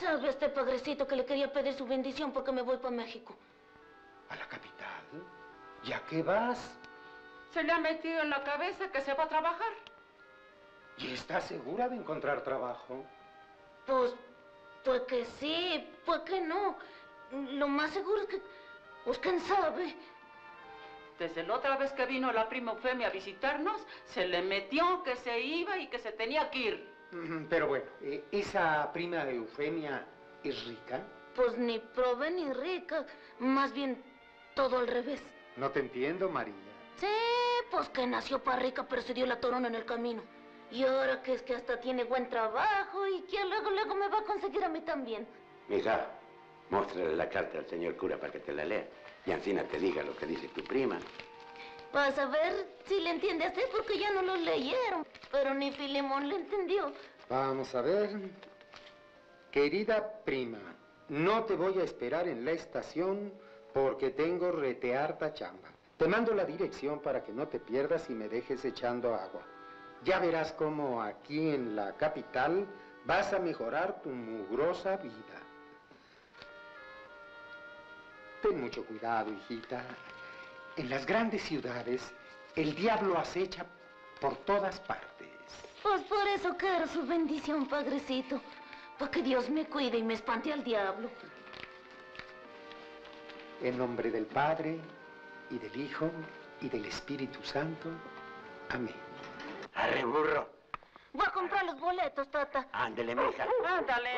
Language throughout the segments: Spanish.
¿Sabe este padrecito que le quería pedir su bendición porque me voy para México? ¿A la capital? ¿Ya qué vas? Se le ha metido en la cabeza que se va a trabajar. ¿Y está segura de encontrar trabajo? Pues, pues que sí, pues que no. Lo más seguro es que... Pues quién sabe. Desde la otra vez que vino la prima Eufemia a visitarnos, se le metió que se iba y que se tenía que ir. Pero bueno, eh, ¿esa prima de Eufemia es rica? Pues ni prove ni rica. Más bien todo al revés. No te entiendo, María. Sí, pues que nació para rica, pero se dio la torona en el camino. Y ahora que es que hasta tiene buen trabajo y que luego, luego me va a conseguir a mí también. Mija, muéstrale la carta al señor cura para que te la lea. Y Ancina te diga lo que dice tu prima. Vas a ver si le entiende a usted porque ya no lo leyeron. Pero ni Filemón le entendió. Vamos a ver. Querida prima, no te voy a esperar en la estación porque tengo rete harta chamba. Te mando la dirección para que no te pierdas y me dejes echando agua. Ya verás cómo aquí en la capital vas a mejorar tu mugrosa vida. Ten mucho cuidado, hijita. En las grandes ciudades, el diablo acecha por todas partes. Pues por eso quiero su bendición, padrecito. Para que Dios me cuide y me espante al diablo. En nombre del Padre, y del Hijo, y del Espíritu Santo. Amén. Arre, burro. Voy a comprar los boletos, tata. Ándele, mija. Ándale.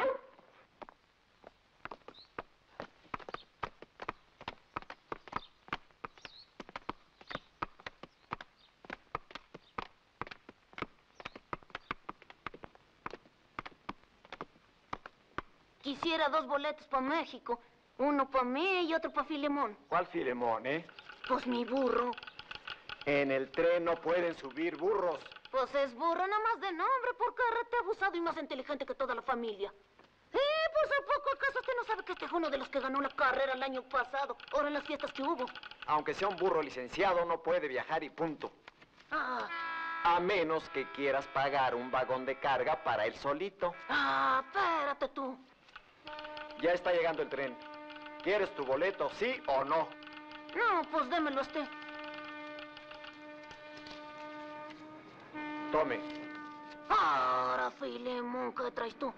Quisiera dos boletos para México. Uno para mí y otro para Filemón. ¿Cuál Filemón, eh? Pues mi burro. En el tren no pueden subir burros. Pues es burro nada más de nombre, porque rete abusado y más inteligente que toda la familia. Eh, pues ¿a poco acaso usted no sabe que este fue uno de los que ganó la carrera el año pasado? Ahora en las fiestas que hubo. Aunque sea un burro licenciado, no puede viajar y punto. Ah, A menos que quieras pagar un vagón de carga para él solito. ah, espérate tú. Ya está llegando el tren. ¿Quieres tu boleto, sí o no? No, pues démelo a usted. Tome. Ahora, Filemón, ¿qué traes tú?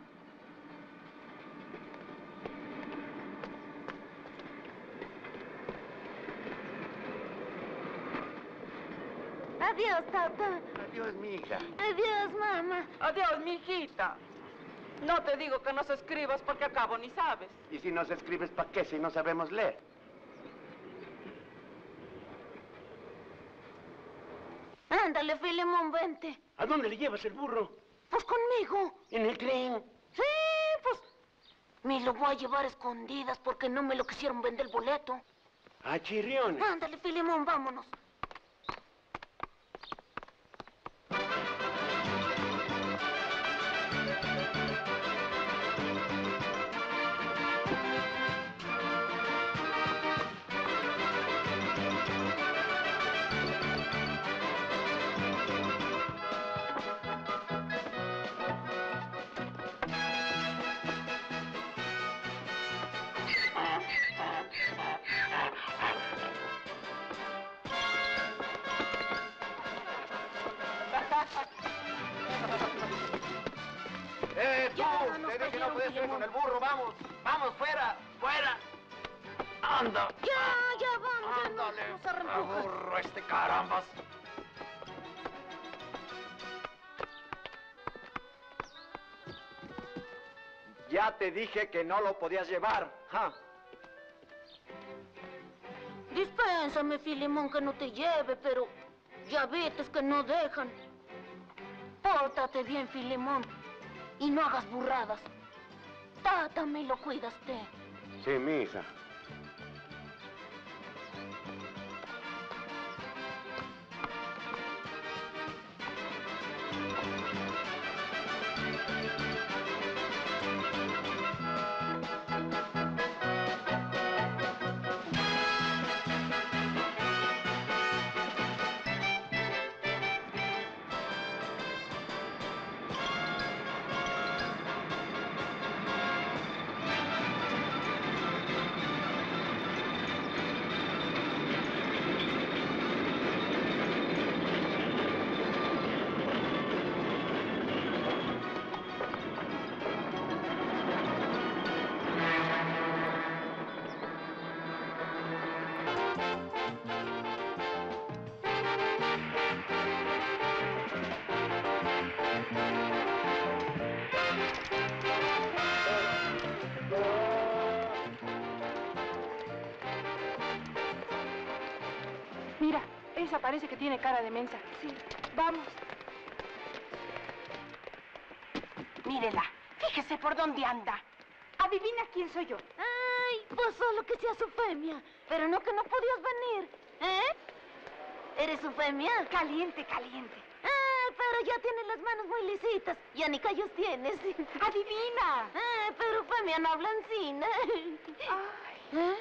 Adiós, tata. Adiós, mija. Adiós, mamá. Adiós, mijita. No te digo que nos escribas porque acabo ni sabes. Y si nos escribes, ¿para qué si no sabemos leer? Ándale, Filemón, vente. ¿A dónde le llevas el burro? Pues conmigo. En el tren. Sí, pues. Me lo voy a llevar a escondidas porque no me lo quisieron vender el boleto. A chirriones. Ándale, Filemón, vámonos. Con el burro, vamos. Vamos, fuera, fuera. Anda. Ya, ya vamos, ya no Ándale. nos arrempujas. burro este carambas. Ya te dije que no lo podías llevar. ja. Dispénsame, Filemón, que no te lleve, pero ya viste que no dejan. Pórtate bien, Filemón, y no hagas burradas. Tata me lo cuidaste. Sí, mija. Luisa parece que tiene cara de mensa. Sí, vamos. Mírela, fíjese por dónde anda. Adivina quién soy yo. Ay, pues solo que sea su femia. Pero no que no podías venir. ¿Eh? ¿Eres su femia? Caliente, caliente. Ay, pero ya tienes las manos muy lisitas. Ya ni callos tienes. Adivina. Ay, pero femia no habla en cine. Ay, ¿Eh?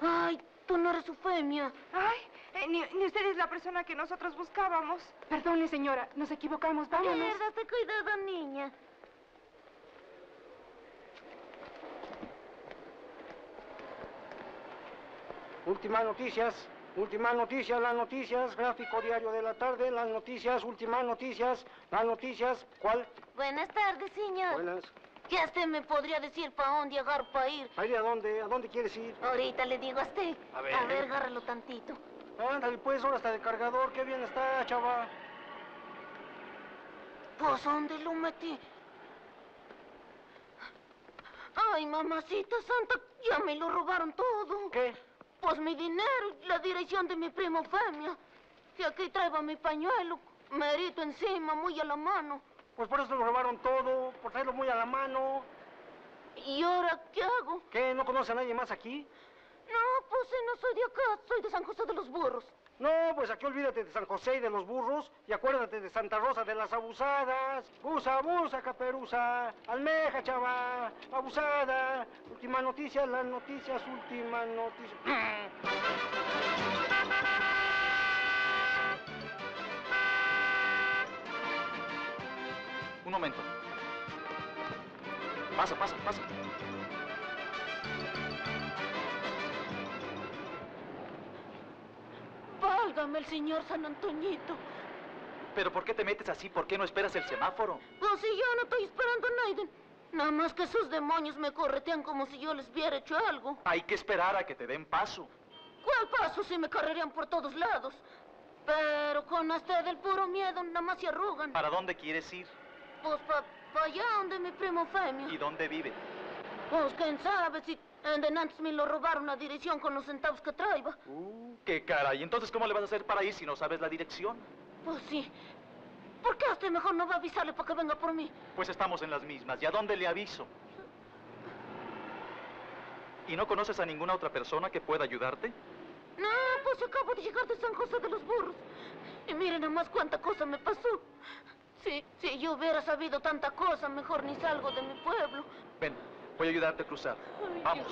Ay, tú no eres su femia. ay, eh, ni, ni usted es la persona que nosotros buscábamos. Perdone, señora, nos equivocamos. Vámonos. Piérdate cuidado, niña. Últimas noticias, últimas noticias, las noticias, gráfico diario de la tarde, las noticias, últimas noticias, las noticias, ¿cuál? Buenas tardes, señor. Buenas. ¿Qué usted me podría decir para dónde agarro para ir? ¿Ahí a dónde? ¿A dónde quieres ir? Ahorita le digo a usted. A ver. A ver, agárralo tantito. Ándale, pues, ahora está de cargador, qué bien está, chava. Pues, ¿dónde lo metí? Ay, mamacita santa, ya me lo robaron todo. ¿Qué? Pues mi dinero, la dirección de mi primo Femia. Y aquí traigo mi pañuelo, merito encima, muy a la mano. Pues por eso lo robaron todo, por traerlo muy a la mano. ¿Y ahora qué hago? ¿Qué? ¿No conoce a nadie más aquí? No, pues si no soy de acá, soy de San José de los Burros. No, pues aquí olvídate de San José y de los burros y acuérdate de Santa Rosa de las abusadas. Busa, abusa, caperuza. Almeja, chava. Abusada. Última noticia, las noticias, última noticia. Un momento. Pasa, pasa, pasa. Válgame el señor San Antoñito. ¿Pero por qué te metes así? ¿Por qué no esperas el semáforo? Pues si yo no estoy esperando a nadie. Nada más que esos demonios me corretean como si yo les hubiera hecho algo. Hay que esperar a que te den paso. ¿Cuál paso si me carrerían por todos lados? Pero con hasta del puro miedo nada más se arrugan. ¿Para dónde quieres ir? Pues pa, pa allá donde mi primo Femio. ¿Y dónde vive? Pues quién sabe si antes me lo robaron la dirección con los centavos que traía. Uh, qué caray. Entonces, ¿cómo le vas a hacer para ir si no sabes la dirección? Pues sí. ¿Por qué usted mejor no va a avisarle para que venga por mí? Pues estamos en las mismas. ¿Y a dónde le aviso? ¿Y no conoces a ninguna otra persona que pueda ayudarte? No, pues acabo de llegar de San José de los Burros. Y miren nada más cuánta cosa me pasó. Si, si yo hubiera sabido tanta cosa, mejor ni salgo de mi pueblo. Ven, voy a ayudarte a cruzar. Vamos.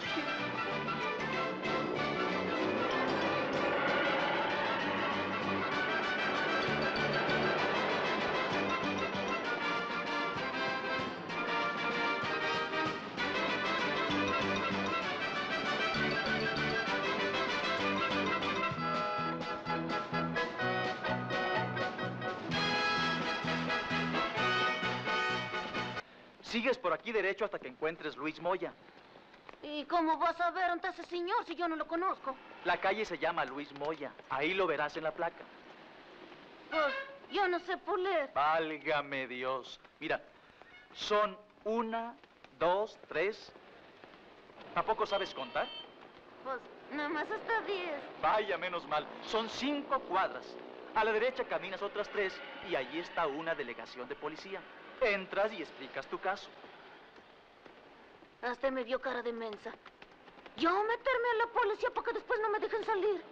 Sigues por aquí derecho hasta que encuentres Luis Moya. ¿Y cómo vas a ver ante ese señor si yo no lo conozco? La calle se llama Luis Moya. Ahí lo verás en la placa. Pues yo no sé leer. Válgame Dios. Mira, son una, dos, tres. ¿Tampoco sabes contar? Pues nada más hasta diez. Vaya, menos mal. Son cinco cuadras. A la derecha caminas otras tres y allí está una delegación de policía. Entras y explicas tu caso. Hasta me vio cara de mensa. Yo meterme a la policía para que después no me dejen salir.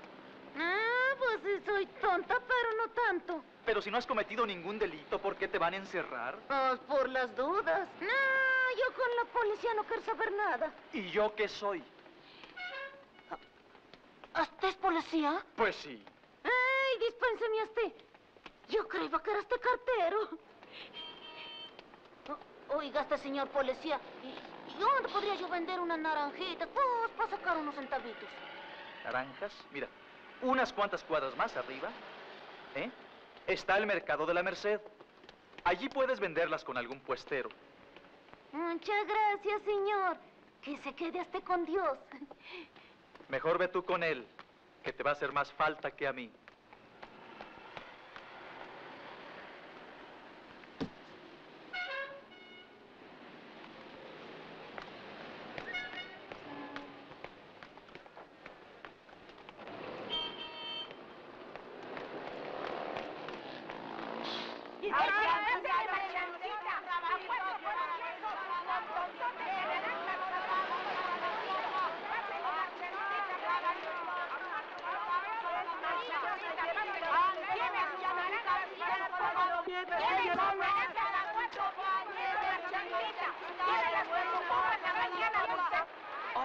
Ah, pues sí soy tonta, pero no tanto. Pero si no has cometido ningún delito, ¿por qué te van a encerrar? Pues por las dudas. No, yo con la policía no quiero saber nada. ¿Y yo qué soy? ¿Usted es policía? Pues sí. Ay, dispénseme a usted. Yo creía que era este cartero. Oiga, este señor policía, ¿y, y dónde podría yo vender unas naranjitas? Pues para sacar unos centavitos. Naranjas, mira, unas cuantas cuadras más arriba, ¿eh? Está el mercado de la Merced. Allí puedes venderlas con algún puestero. Muchas gracias, señor. Que se quede hasta con Dios. Mejor ve tú con él, que te va a hacer más falta que a mí.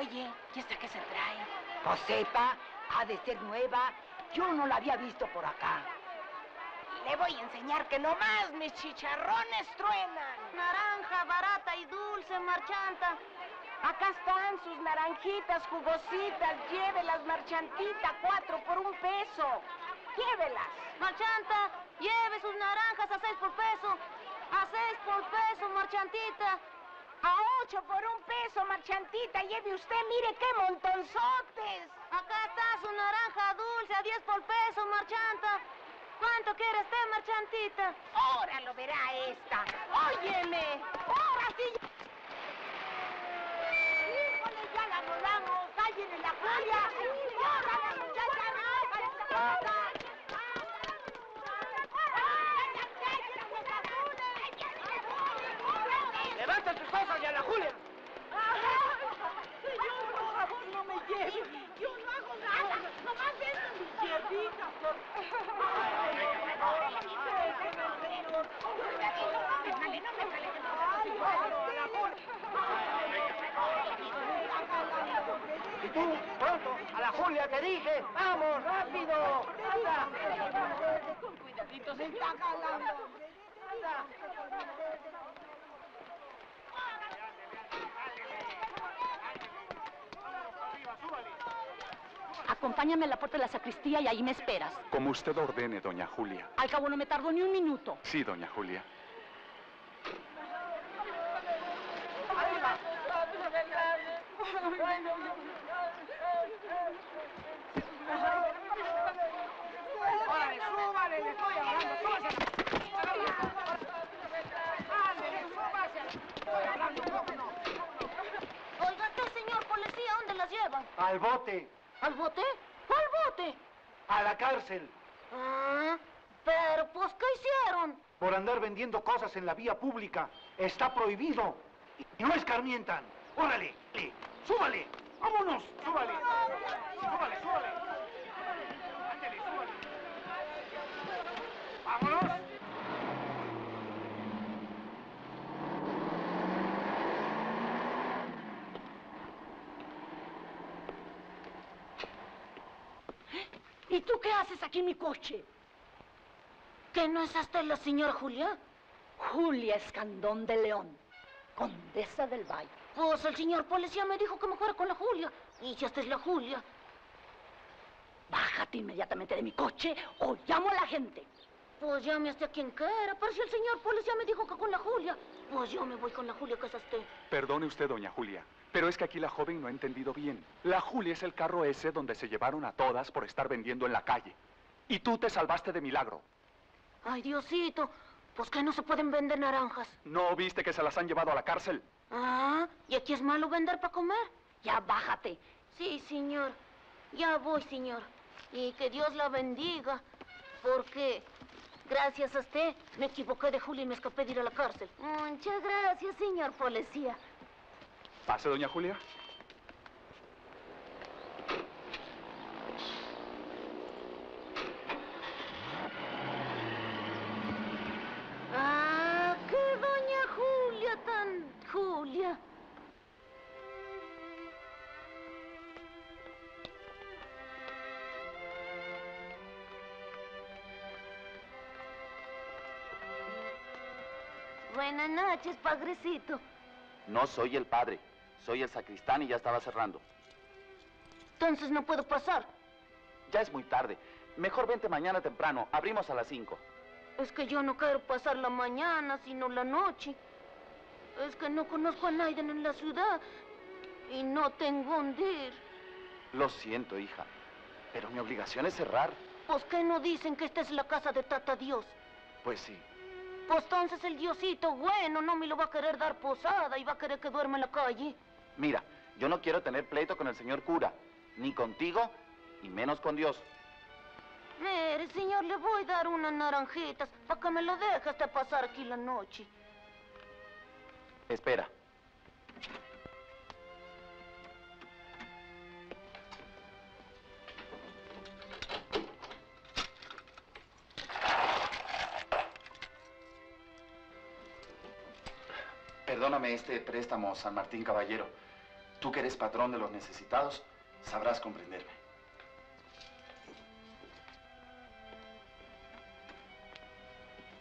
Oye, ¿y esta qué se trae? Pues sepa, ha de ser nueva. Yo no la había visto por acá. Le voy a enseñar que nomás mis chicharrones truenan. Naranja, barata y dulce, marchanta. Acá están sus naranjitas jugositas. Llévelas, marchantita, cuatro por un peso. Llévelas. Marchanta, lleve sus naranjas a seis por peso. A seis por peso, marchantita. A ocho por un peso, marchantita. Lleve usted, mire qué montonzotes. Acá está su naranja dulce a diez por peso, marchanta. ¿Cuánto quiere usted, marchantita? Ahora lo verá esta. Óyeme. Ahora sí. Híjole, ya la volamos. En la playa. ¡Órale, muchacha! ¡No, ¡Levanta tus cosas, ya la Julia! Señor, por favor, no me lleve. Yo no hago nada. Nomás vendo mis piernitas. por- Y tú, pronto, a la Julia te dije. ¡Vamos, rápido! ¡Anda! Con cuidadito, se está jalando. ¡Anda! Acompáñame a la puerta de la sacristía y ahí me esperas. Como usted ordene, doña Julia. Al cabo no me tardo ni un minuto. Sí, doña Julia. ¡Órale, súbale! ¡Le estoy hablando! ¡Súbase! ¡Ándale, súbase! ¡Estoy hablando, ¿cómo no? Oiga, usted, señor policía, ¿dónde las llevan? Al bote, ¿Al bote? ¿Cuál bote? a la cárcel, Ah, pero pues, ¿qué hicieron? por andar vendiendo cosas en la vía pública. Está prohibido. Y no escarmientan. ¡Órale! le, ¡Súbale! ¡Vámonos! ¡Súbale, súbale! ¡Ándale, súbale! ¡Vámonos! ¿Y tú qué haces aquí en mi coche? ¿Que no es hasta la señora Julia? Julia Escandón de León, condesa del Valle. Pues el señor policía me dijo que me fuera con la Julia. Y si esta es la Julia. Bájate inmediatamente de mi coche o llamo a la gente. Pues llame hasta quien quiera. Pero si el señor policía me dijo que con la Julia. Pues yo me voy con la Julia que es usted. Perdone usted, doña Julia, pero es que aquí la joven no ha entendido bien. La Julia es el carro ese donde se llevaron a todas por estar vendiendo en la calle. Y tú te salvaste de milagro. Ay, Diosito. Pues que no se pueden vender naranjas. ¿No viste que se las han llevado a la cárcel? Ah, ¿y aquí es malo vender para comer? Ya bájate. Sí, señor. Ya voy, señor. Y que Dios la bendiga. Porque gracias a usted me equivoqué de Julia y me escapé de ir a la cárcel. Muchas gracias, señor policía. Pase, doña Julia. Ah, qué doña Julia tan Julia. Buenas noches, padrecito. No soy el padre, soy el sacristán y ya estaba cerrando. Entonces no puedo pasar. Ya es muy tarde. Mejor vente mañana temprano, abrimos a las 5. Es que yo no quiero pasar la mañana, sino la noche. Es que no conozco a nadie en la ciudad y no tengo dónde ir. Lo siento, hija, pero mi obligación es cerrar. Pues que no dicen que esta es la casa de Tata Dios. Pues sí. Pues entonces el Diosito bueno no me lo va a querer dar posada y va a querer que duerma en la calle. Mira, yo no quiero tener pleito con el señor cura, ni contigo, y menos con Dios. Mire, señor, le voy a dar unas naranjitas para que me lo deje hasta pasar aquí la noche. Espera. Perdóname este préstamo, San Martín Caballero. Tú que eres patrón de los necesitados, sabrás comprenderme.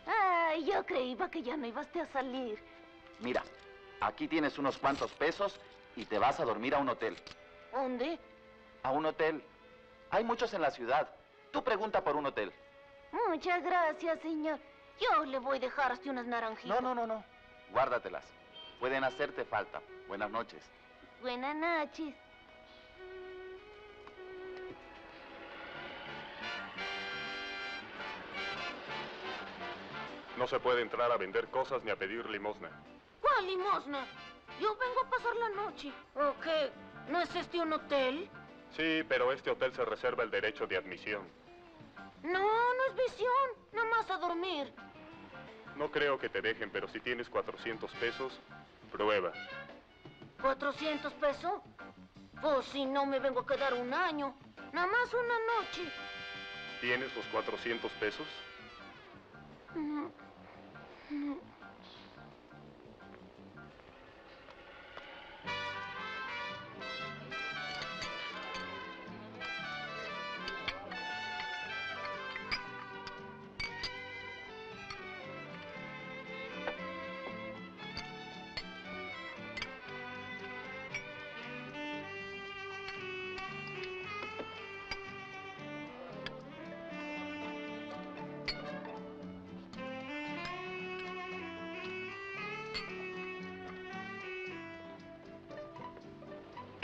Ay, yo creía que ya no ibas a salir. Mira, aquí tienes unos cuantos pesos y te vas a dormir a un hotel. ¿Dónde? A un hotel. Hay muchos en la ciudad. Tú pregunta por un hotel. Muchas gracias, señor. Yo le voy a dejar hasta unas naranjitas. No, no, no, no. Guárdatelas. Pueden hacerte falta. Buenas noches. Buenas noches. No se puede entrar a vender cosas ni a pedir limosna. ¿Cuál limosna? Yo vengo a pasar la noche. ¿O qué? ¿No es este un hotel? Sí, pero este hotel se reserva el derecho de admisión. No, no es visión. Nada más a dormir. No creo que te dejen, pero si tienes 400 pesos, prueba. ¿400 pesos? Pues si no me vengo a quedar un año. Nada más una noche. ¿Tienes los 400 pesos? No. No.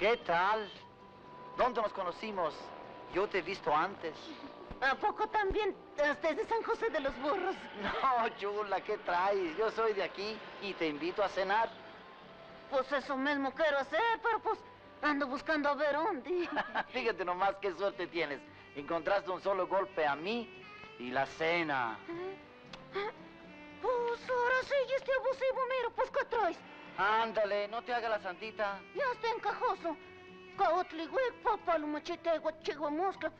¿Qué tal? ¿Dónde nos conocimos? Yo te he visto antes. ¿A poco también? Usted es de San José de los Burros. No, chula, ¿qué traes? Yo soy de aquí y te invito a cenar. Pues eso mismo quiero hacer, pero pues ando buscando a ver dónde. Fíjate nomás qué suerte tienes. Encontraste un solo golpe a mí y la cena. Pues ahora sí, este abusivo, mira, pues ¿qué traes? Ándale, no te haga la santita. Ya está encajoso. Caotligüe, papá, lo machete, guachegua, mosca.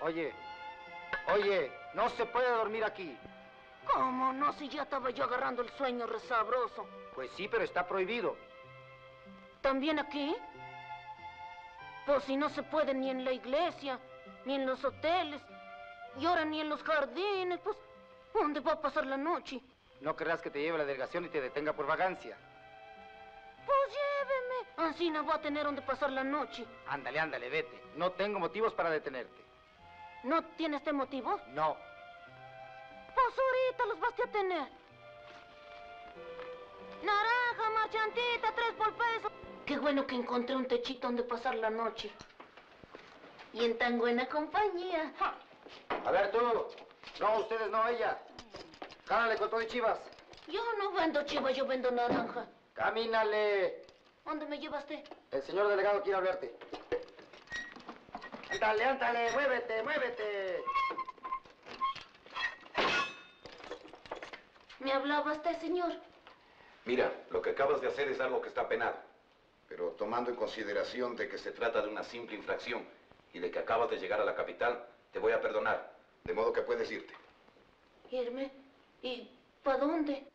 Oye, oye, no se puede dormir aquí. ¿Cómo no? Si ya estaba yo agarrando el sueño resabroso. Pues sí, pero está prohibido. ¿También aquí? Pues si no se puede ni en la iglesia, ni en los hoteles, y ahora ni en los jardines, pues, ¿dónde va a pasar la noche? No querrás que te lleve a la delegación y te detenga por vagancia. Pues lléveme. Así no va a tener donde pasar la noche. Ándale, ándale, vete. No tengo motivos para detenerte. ¿No tiene este motivo? No. Pues ahorita los vas a tener. Naranja, marchantita, tres por peso. Qué bueno que encontré un techito donde pasar la noche. Y en tan buena compañía. A ver tú. No, ustedes no, ella. Jálale con todo y chivas. Yo no vendo chivas, yo vendo naranja. Camínale. ¿Dónde me llevaste? El señor delegado quiere hablarte. Ándale, ándale, muévete, muévete. ¿Me hablaba este señor? Mira, lo que acabas de hacer es algo que está penado. Pero tomando en consideración de que se trata de una simple infracción y de que acabas de llegar a la capital, te voy a perdonar. De modo que puedes irte. ¿Irme? ¿Y para dónde?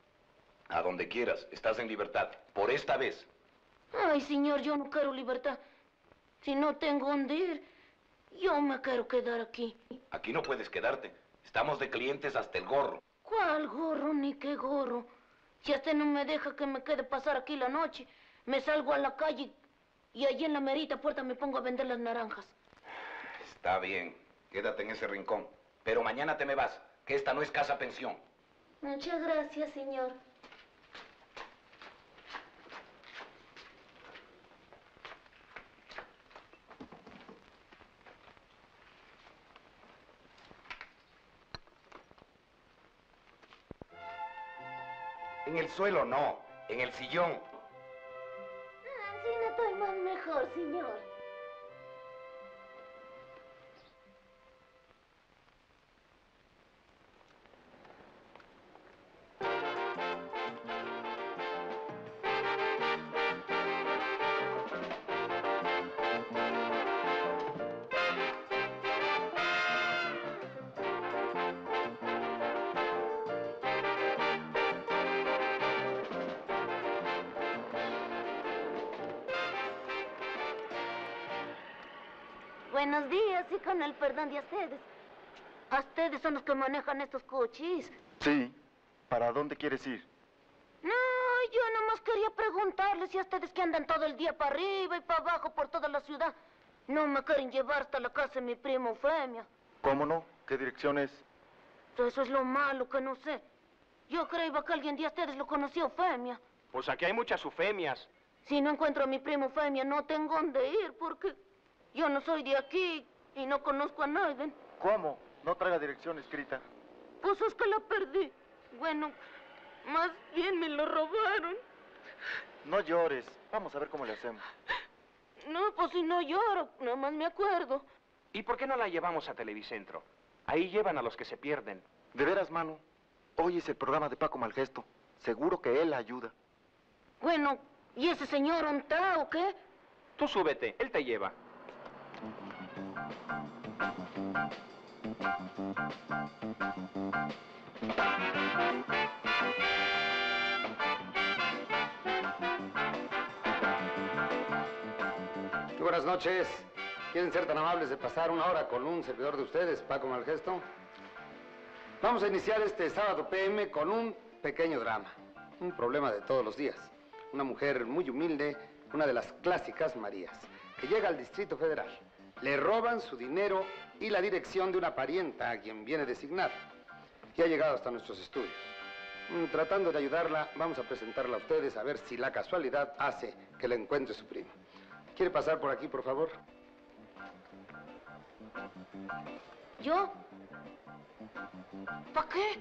A donde quieras. Estás en libertad. Por esta vez. Ay, señor, yo no quiero libertad. Si no tengo dónde ir, yo me quiero quedar aquí. Aquí no puedes quedarte. Estamos de clientes hasta el gorro. ¿Cuál gorro ni qué gorro? Si este no me deja que me quede pasar aquí la noche, me salgo a la calle y allí en la merita puerta me pongo a vender las naranjas. Está bien. Quédate en ese rincón. Pero mañana te me vas, que esta no es casa pensión. Muchas gracias, señor. En el suelo no, en el sillón. Así no estoy más mejor, señor. Y el perdón de ustedes. A ustedes son los que manejan estos coches. Sí. ¿Para dónde quieres ir? No, yo nomás quería preguntarles si a ustedes que andan todo el día para arriba y para abajo por toda la ciudad, no me quieren llevar hasta la casa de mi primo Eufemia. ¿Cómo no? ¿Qué dirección es? Eso es lo malo que no sé. Yo creía que alguien de ustedes lo conocía Eufemia. Pues aquí hay muchas Eufemias. Si no encuentro a mi primo Eufemia, no tengo dónde ir porque yo no soy de aquí y no conozco a nadie. ¿Cómo? No traiga dirección escrita. Pues es que la perdí. Bueno, más bien me lo robaron. No llores. Vamos a ver cómo le hacemos. No, pues si no lloro, nada más me acuerdo. ¿Y por qué no la llevamos a Televicentro? Ahí llevan a los que se pierden. De veras, mano. Hoy es el programa de Paco Malgesto. Seguro que él ayuda. Bueno, ¿y ese señor onta o qué? Tú súbete, él te lleva. Muy buenas noches. ¿Quieren ser tan amables de pasar una hora con un servidor de ustedes, Paco Malgesto? Vamos a iniciar este sábado PM con un pequeño drama. Un problema de todos los días. Una mujer muy humilde, una de las clásicas Marías, que llega al Distrito Federal. Le roban su dinero y la dirección de una parienta a quien viene designada. Y ha llegado hasta nuestros estudios. Mm, Tratando de ayudarla, vamos a presentarla a ustedes a ver si la casualidad hace que le encuentre su primo. ¿Quiere pasar por aquí, por favor? ¿Yo? ¿Para qué?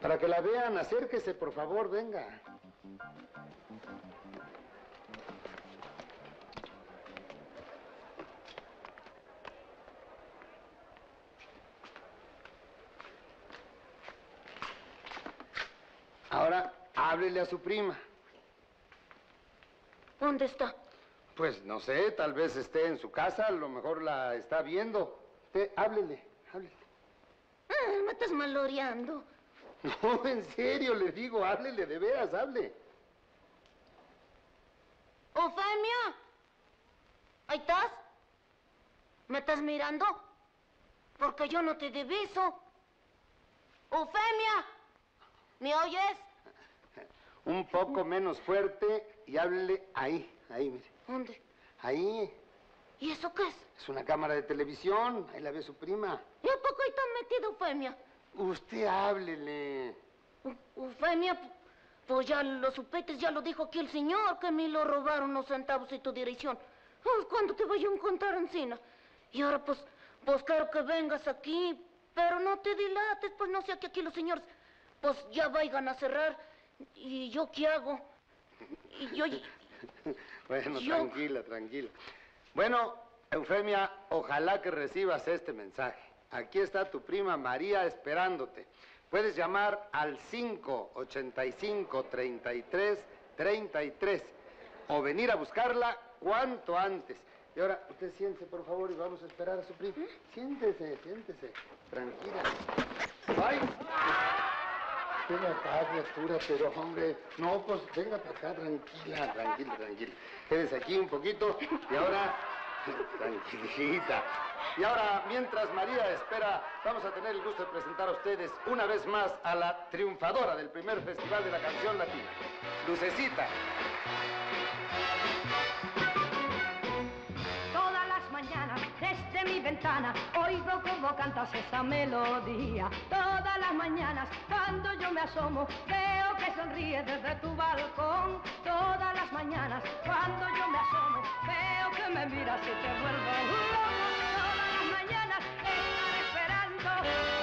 Para que la vean, acérquese, por favor, venga. Ahora, háblele a su prima. ¿Dónde está? Pues no sé, tal vez esté en su casa, a lo mejor la está viendo. Usted, háblele, háblele. Ah, me estás maloreando. No, en serio, le digo, háblele, de veras, hable. ¿Eufemia? ¿Ahí estás? ¿Me estás mirando? Porque yo no te diviso. ¿Eufemia? ¿Me oyes? Un poco menos fuerte y háblele ahí, ahí, mire. ¿Dónde? Ahí. ¿Y eso qué es? Es una cámara de televisión, ahí la ve su prima. ¿Y a poco ahí está metido, Eufemia? Usted háblele. Eufemia, pues ya los supetes, ya lo dijo aquí el señor, que me lo robaron los centavos y tu dirección. ¿Cuándo te voy a encontrar encina? Y ahora, pues, pues quiero que vengas aquí, pero no te dilates, pues no sea que aquí los señores, pues ya vayan a cerrar. ¿Y yo qué hago? Y yo... Bueno, Yo- tranquila, tranquila. Bueno, Eufemia, ojalá que recibas este mensaje. Aquí está tu prima María esperándote. Puedes llamar al 585-33-33 o venir a buscarla cuanto antes. Y ahora, usted siéntese, por favor, y vamos a esperar a su prima. Siéntese, siéntese. Tranquila. ¡Ay! Acá, criatura, pero hombre, no, pues venga para acá, tranquila, tranquila, tranquila. Quédese aquí un poquito y ahora, tranquilita. Y ahora, mientras María espera, vamos a tener el gusto de presentar a ustedes una vez más a la triunfadora del primer Festival de la Canción Latina, Lucecita. Ventana oigo cómo cantas esa melodía. Todas las mañanas cuando yo me asomo veo que sonríes desde tu balcón. Todas las mañanas cuando yo me asomo veo que me miras y te vuelvo loco. Todas las mañanas estaré esperando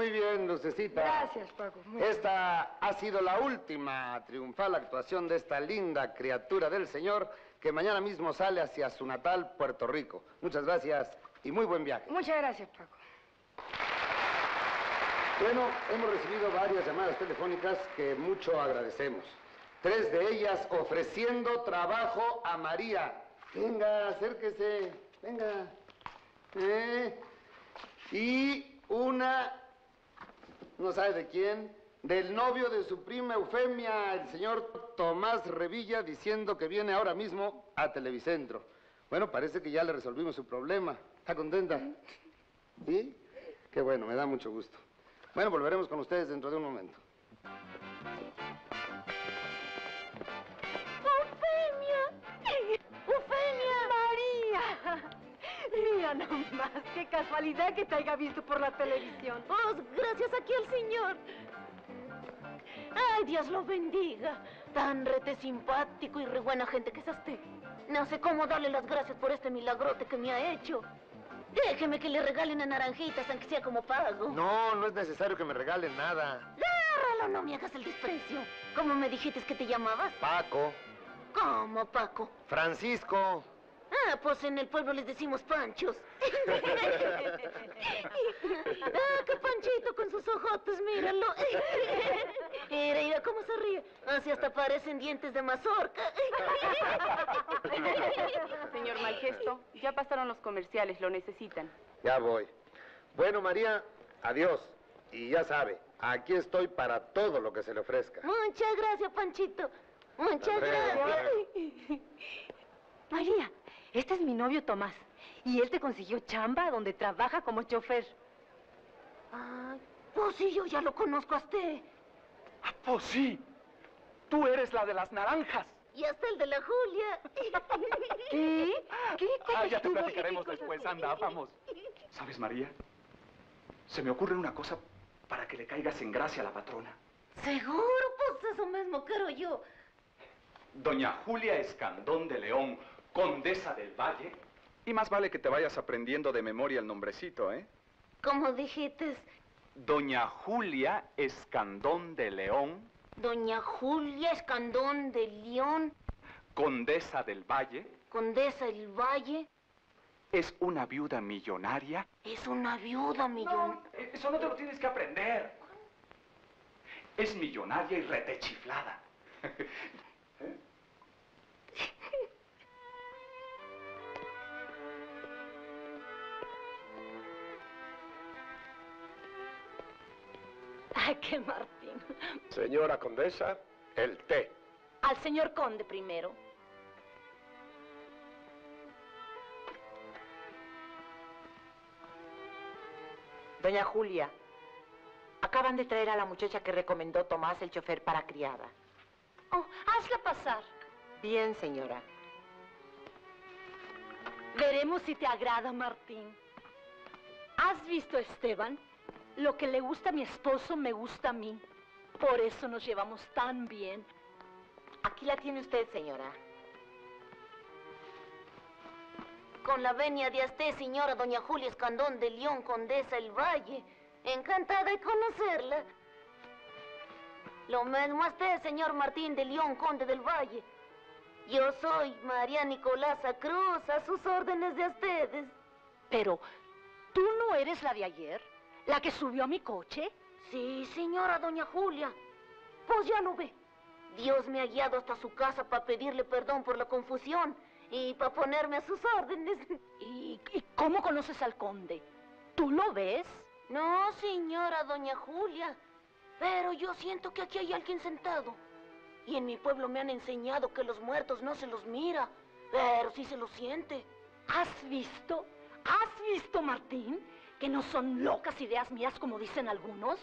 muy bien, Lucecita. Gracias, Paco. Muy bien. Esta ha sido la última triunfal actuación de esta linda criatura del Señor que mañana mismo sale hacia su natal Puerto Rico. Muchas gracias y muy buen viaje. Muchas gracias, Paco. Bueno, hemos recibido varias llamadas telefónicas que mucho agradecemos. Tres de ellas ofreciendo trabajo a María. Venga, acérquese, venga. Eh, Y una, no sabe de quién, del novio de su prima Eufemia, el señor Tomás Revilla, diciendo que viene ahora mismo a Televicentro. Bueno, parece que ya le resolvimos su problema. ¿Está contenta? ¿Sí? Qué bueno, me da mucho gusto. Bueno, volveremos con ustedes dentro de un momento. Mira nomás, qué casualidad que te haya visto por la televisión. Oh, gracias aquí al Señor. Ay, Dios lo bendiga. Tan rete simpático y re buena gente que es usted. No sé cómo darle las gracias por este milagrote que me ha hecho. Déjeme que le regale una naranjita, aunque sea como pago. No, no es necesario que me regalen nada. Agárralo, no me hagas el desprecio. ¿Cómo me dijiste que te llamabas? Paco, ¿Cómo, Paco? Francisco. Ah, pues en el pueblo les decimos panchos. ah, qué panchito con sus ojotes, míralo. Mira, mira cómo se ríe. Así hasta parecen dientes de mazorca. Señor Malgesto, ya pasaron los comerciales, lo necesitan. Ya voy. Bueno, María, adiós. Y ya sabe, aquí estoy para todo lo que se le ofrezca. Muchas gracias, Panchito. Muchas gracias. María, este es mi novio Tomás. Y él te consiguió chamba donde trabaja como chofer. Ay, pues sí, yo ya lo conozco a usted. Pues sí. Tú eres la de las naranjas. Y hasta el de la Julia. ¿Qué? ¿Qué? Ah, ya te platicaremos después. Anda, vamos. ¿Sabes, María? Se me ocurre una cosa para que le caigas en gracia a la patrona. Seguro, pues eso mismo quiero yo. Doña Julia Escandón de León, condesa del Valle. Y más vale que te vayas aprendiendo de memoria el nombrecito, ¿eh? Como dijiste, Doña Julia Escandón de León, doña Julia Escandón de León, condesa del Valle, condesa del Valle, es una viuda millonaria. es una viuda millón. Eso no te lo tienes que aprender. Es millonaria y retechiflada. Ay, qué Martín. Señora condesa, el té. Al señor conde primero. Doña Julia, acaban de traer a la muchacha que recomendó Tomás el chofer para criada. Oh, hazla pasar. Bien, señora. Veremos si te agrada, Martín. ¿Has visto, Esteban? Lo que le gusta a mi esposo me gusta a mí. Por eso nos llevamos tan bien. Aquí la tiene usted, señora. Con la venia de usted, señora doña Julia Escandón de León, condesa del Valle. Encantada de conocerla. Lo mismo a usted, señor Martín de León, conde del Valle. Yo soy María Nicolasa Cruz, a sus órdenes de ustedes. Pero, ¿tú no eres la de ayer? ¿La que subió a mi coche? Sí, señora doña Julia. Pues ya lo ve. Dios me ha guiado hasta su casa para pedirle perdón por la confusión y para ponerme a sus órdenes. ¿Y, y cómo conoces al conde? ¿Tú lo ves? No, señora doña Julia. Pero yo siento que aquí hay alguien sentado. Y en mi pueblo me han enseñado que los muertos no se los mira, pero sí se los siente. ¿Has visto? ¿Has visto, Martín? Que no son locas ideas mías como dicen algunos.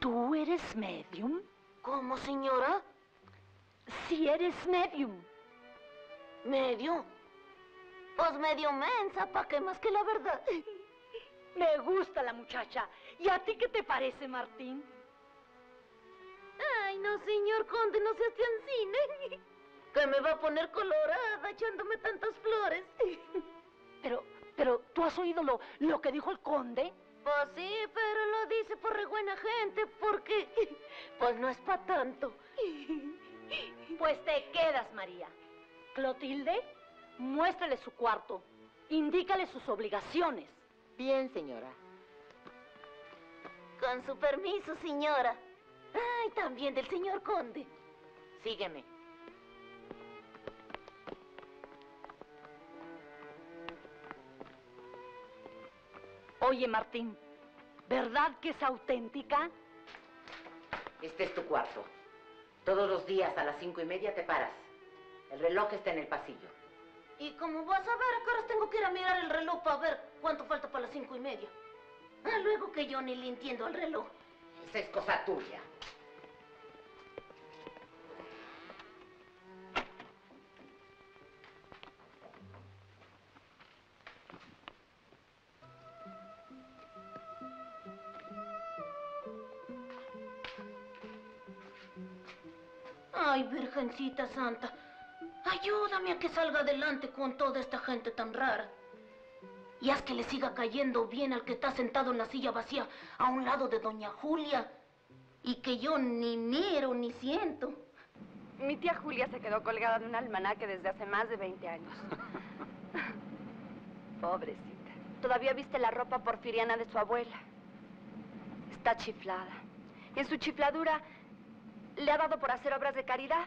¿Tú eres medium? ¿Cómo, señora? Sí eres medium. ¿Medio? Pues medio mensa, ¿pa' qué más que la verdad? Me gusta la muchacha. ¿Y a ti qué te parece, Martín? Ay, no, señor conde, no seas tan cine. Que me va a poner colorada echándome tantas flores. Pero, pero, ¿tú has oído lo, lo que dijo el conde? Pues sí, pero lo dice por re buena gente, porque pues no es para tanto. Pues te quedas, María. Clotilde, muéstrale su cuarto. Indícale sus obligaciones. Bien, señora. Con su permiso, señora. Ay, también del señor conde. Sígueme. Oye, Martín, ¿verdad que es auténtica? Este es tu cuarto. Todos los días a las cinco y media te paras. El reloj está en el pasillo. ¿Y cómo vas a ver? ¿A qué horas tengo que ir a mirar el reloj para ver cuánto falta para las cinco y media? Ah, luego que yo ni le entiendo al reloj. Esa es cosa tuya. Virgencita Santa, ayúdame a que salga adelante con toda esta gente tan rara. Y haz que le siga cayendo bien al que está sentado en la silla vacía a un lado de Doña Julia. Y que yo ni miro ni siento. Mi tía Julia se quedó colgada de un almanaque desde hace más de 20 años. Pobrecita. Todavía viste la ropa porfiriana de su abuela. Está chiflada. Y en su chifladura le ha dado por hacer obras de caridad.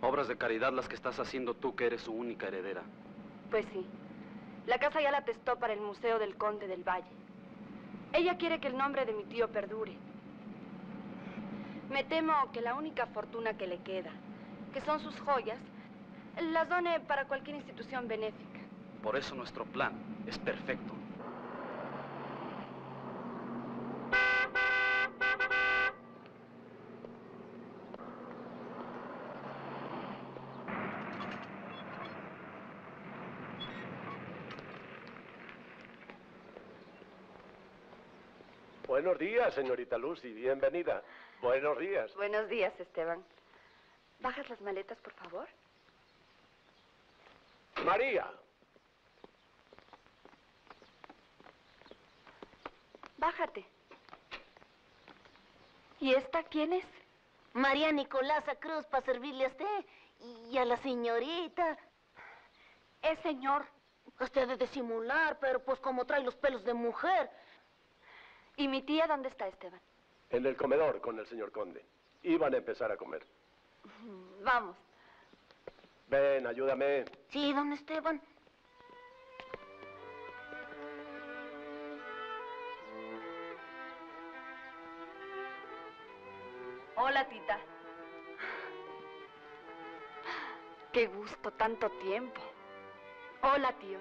Obras de caridad las que estás haciendo tú, que eres su única heredera. Pues sí. La casa ya la testó para el Museo del Conde del Valle. Ella quiere que el nombre de mi tío perdure. Me temo que la única fortuna que le queda, que son sus joyas, las done para cualquier institución benéfica. Por eso nuestro plan es perfecto. Buenos días, señorita Lucy, bienvenida. Buenos días. Buenos días, Esteban. ¿Bajas las maletas, por favor? María, Bájate. ¿Y esta quién es? María Nicolasa Cruz para servirle a usted y a la señorita. Es señor. Usted de disimular, pero pues como trae los pelos de mujer. ¿Y mi tía dónde está, Esteban? en el comedor con el señor conde. Iban a empezar a comer. Vamos. Ven, ayúdame. Sí, don Esteban. Hola, tita. Qué gusto, tanto tiempo. Hola, tío.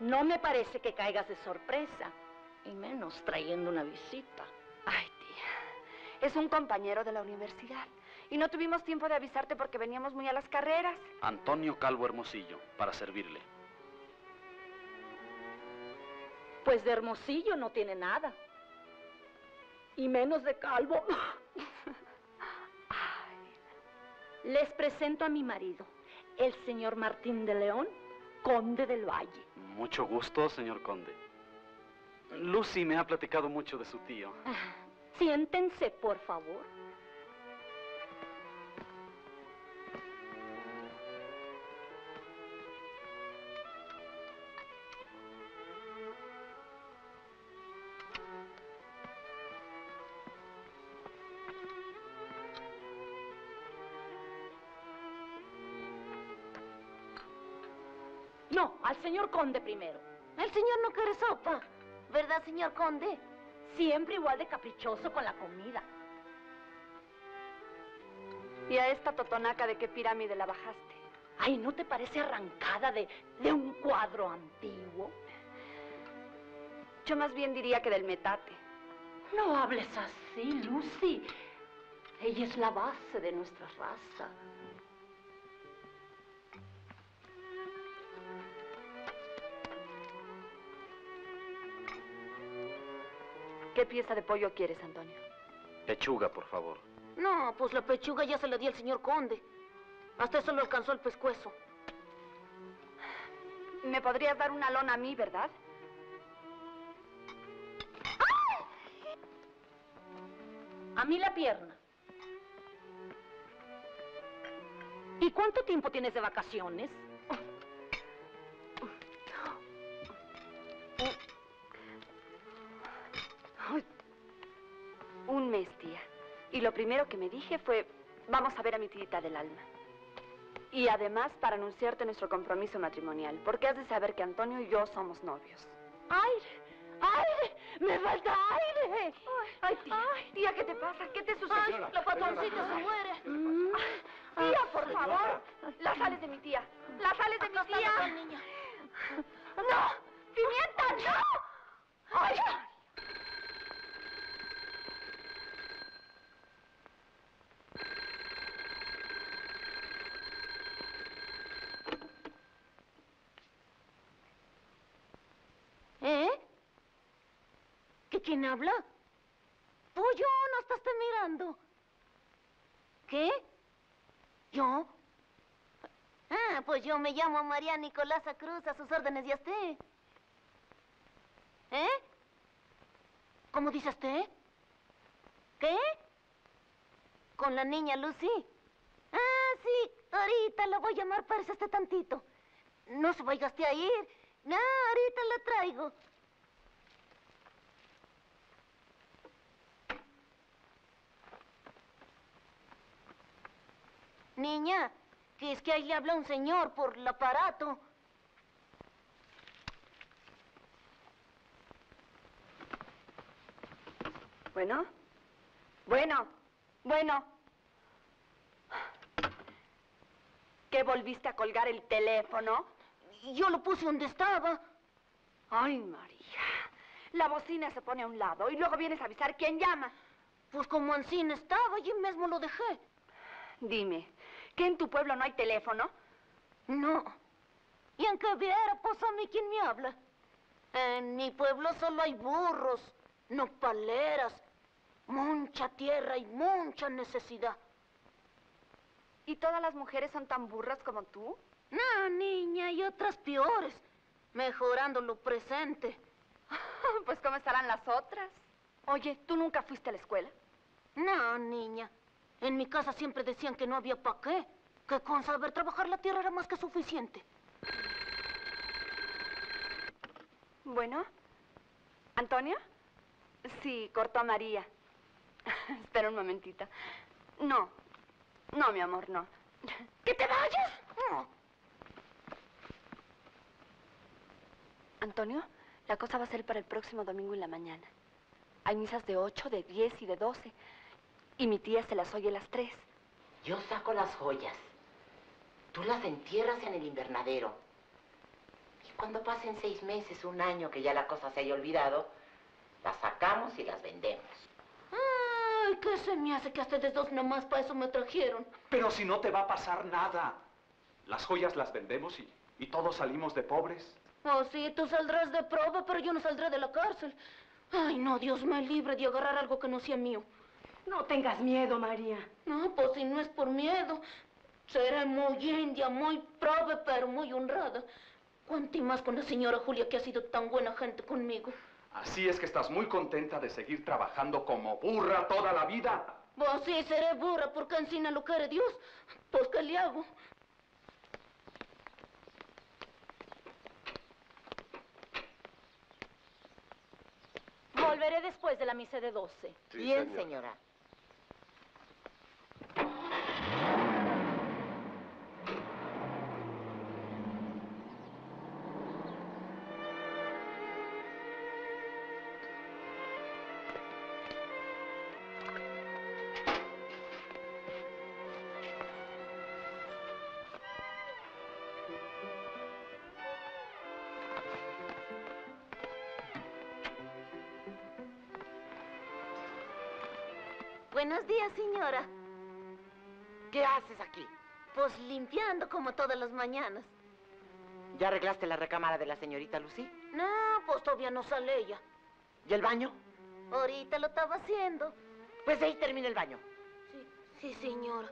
No me parece que caigas de sorpresa, y menos trayendo una visita. Ay, tía. Es un compañero de la universidad. Y no tuvimos tiempo de avisarte porque veníamos muy a las carreras. Antonio Calvo Hermosillo, para servirle. Pues de Hermosillo no tiene nada. Y menos de calvo. Les presento a mi marido, el señor Martín de León, conde del Valle. Mucho gusto, señor conde. Lucy me ha platicado mucho de su tío. Siéntense, por favor. No, al señor conde primero. El señor no quiere sopa, ¿verdad, señor conde? Siempre igual de caprichoso con la comida. ¿Y a esta totonaca de qué pirámide la bajaste? Ay, ¿no te parece arrancada de, de un cuadro antiguo? Yo más bien diría que del metate. No hables así, Lucy. Ella es la base de nuestra raza. ¿Qué pieza de pollo quieres, Antonio? Pechuga, por favor. No, pues la pechuga ya se la di al señor conde. Hasta eso le alcanzó el pescuezo. Me podrías dar una lona a mí, ¿verdad? A mí la pierna. ¿Y cuánto tiempo tienes de vacaciones? Y lo primero que me dije fue, vamos a ver a mi tita del alma. Y además para anunciarte nuestro compromiso matrimonial, porque has de saber que Antonio y yo somos novios. ¡Aire! ¡Aire! ¡Me falta aire! Ay, tía, tía, ¿qué te pasa? ¿Qué te sucede? Ay, la patroncita se muere. Tía, por favor. Las sales de mi tía. Las sales de mi tía. ¡No! ¡Pimienta, no! ¡Ay! ¿Eh? ¿Que quién habla? Pollo, no estás te mirando. ¿Qué? ¿Yo? Ah, pues yo me llamo María Nicolasa Cruz, a sus órdenes y a usted. ¿Eh? ¿Cómo dice usted? ¿Qué? ¿Con la niña Lucy? Ah, sí, ahorita la voy a llamar, parece este tantito. No se vaya usted a ir. No, ahorita la traigo. Niña, que es que ahí le habla un señor por el aparato. Bueno, bueno, bueno. ¿Qué volviste a colgar el teléfono? Yo lo puse donde estaba. Ay, María. La bocina se pone a un lado y luego vienes a avisar quién llama. Pues como Ancina estaba, yo mismo lo dejé. Dime, ¿que en tu pueblo no hay teléfono? No. Y aunque viera, pues a mí quién me habla. En mi pueblo solo hay burros, nopaleras, mucha tierra y mucha necesidad. ¿Y todas las mujeres son tan burras como tú? No, niña, hay otras peores, mejorando lo presente. pues ¿cómo estarán las otras? Oye, ¿tú nunca fuiste a la escuela? No, niña. En mi casa siempre decían que no había pa' qué. Que con saber trabajar la tierra era más que suficiente. Bueno, ¿Antonio? Sí, cortó a María. Espera un momentito. No, no, mi amor, no. ¿Que te vayas? No. Antonio, la cosa va a ser para el próximo domingo en la mañana. Hay misas de 8, de 10 y de 12. Y mi tía se las oye las 3. Yo saco las joyas. Tú las entierras en el invernadero. Y cuando pasen seis meses, un año, que ya la cosa se haya olvidado, las sacamos y las vendemos. Ay, ¿qué se me hace que a ustedes dos nomás para eso me trajeron? Pero si no te va a pasar nada. Las joyas las vendemos y, y todos salimos de pobres. Oh, sí, tú saldrás de prueba, pero yo no saldré de la cárcel. Ay, no, Dios me libre de agarrar algo que no sea mío. No tengas miedo, María. No, pues si no es por miedo. Seré muy india, muy prove, pero muy honrada. Cuánto y más con la señora Julia, que ha sido tan buena gente conmigo. Así es que estás muy contenta de seguir trabajando como burra toda la vida. Pues sí, seré burra, porque encina lo quiere Dios. Pues, ¿qué le hago? Volveré después de la misa de 12. Sí, Bien, señora. Buenos días, señora. ¿Qué haces aquí? Pues limpiando como todas las mañanas. ¿Ya arreglaste la recámara de la señorita Lucy? No, pues todavía no sale ella. ¿Y el baño? Ahorita lo estaba haciendo. Pues ahí termina el baño. Sí, sí, señora.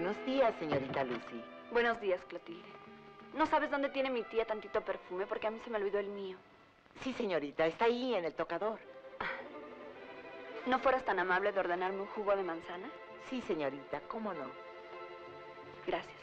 Buenos días, señorita Lucy. Buenos días, Clotilde. ¿No sabes dónde tiene mi tía tantito perfume? Porque a mí se me olvidó el mío. Sí, señorita, está ahí en el tocador. ¿No fueras tan amable de ordenarme un jugo de manzana? Sí, señorita, ¿cómo no? Gracias.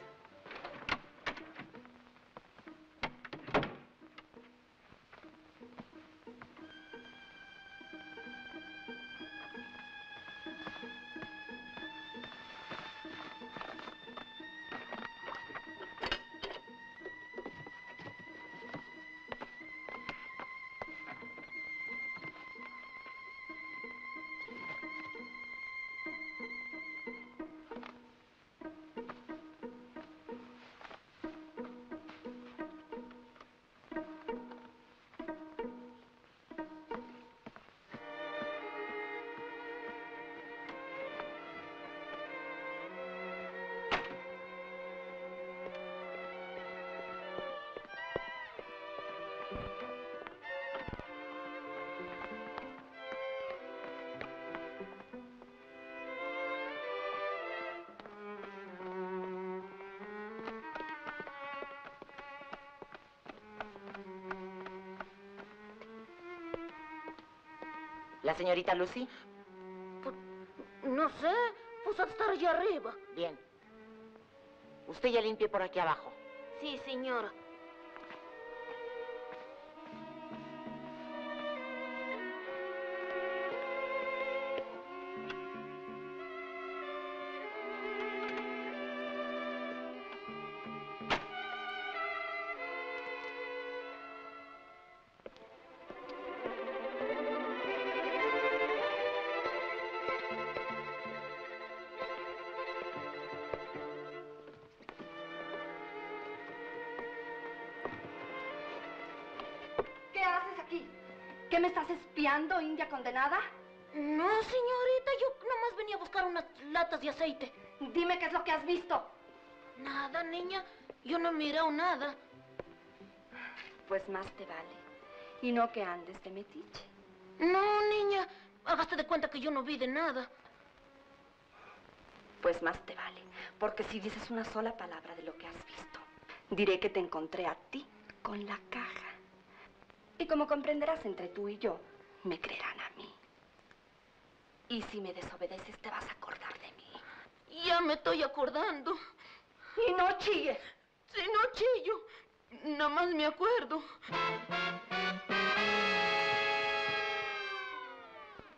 ¿La señorita Lucy? No sé, pues hasta estar allá arriba. Bien. Usted ya limpie por aquí abajo. Sí, señora. ¿Qué me estás espiando, india condenada? No, señorita, yo nomás venía a buscar unas latas de aceite. Dime qué es lo que has visto. Nada, niña. Yo no he mirado nada. Pues más te vale. Y no que andes de metiche. No, niña. Hágase de cuenta que yo no vi de nada. Pues más te vale. Porque si dices una sola palabra de lo que has visto, diré que te encontré a ti con la caja. Y como comprenderás entre tú y yo, me creerán a mí. Y si me desobedeces, te vas a acordar de mí. Ya me estoy acordando. Y no chilles. Si no chillo, nada más me acuerdo.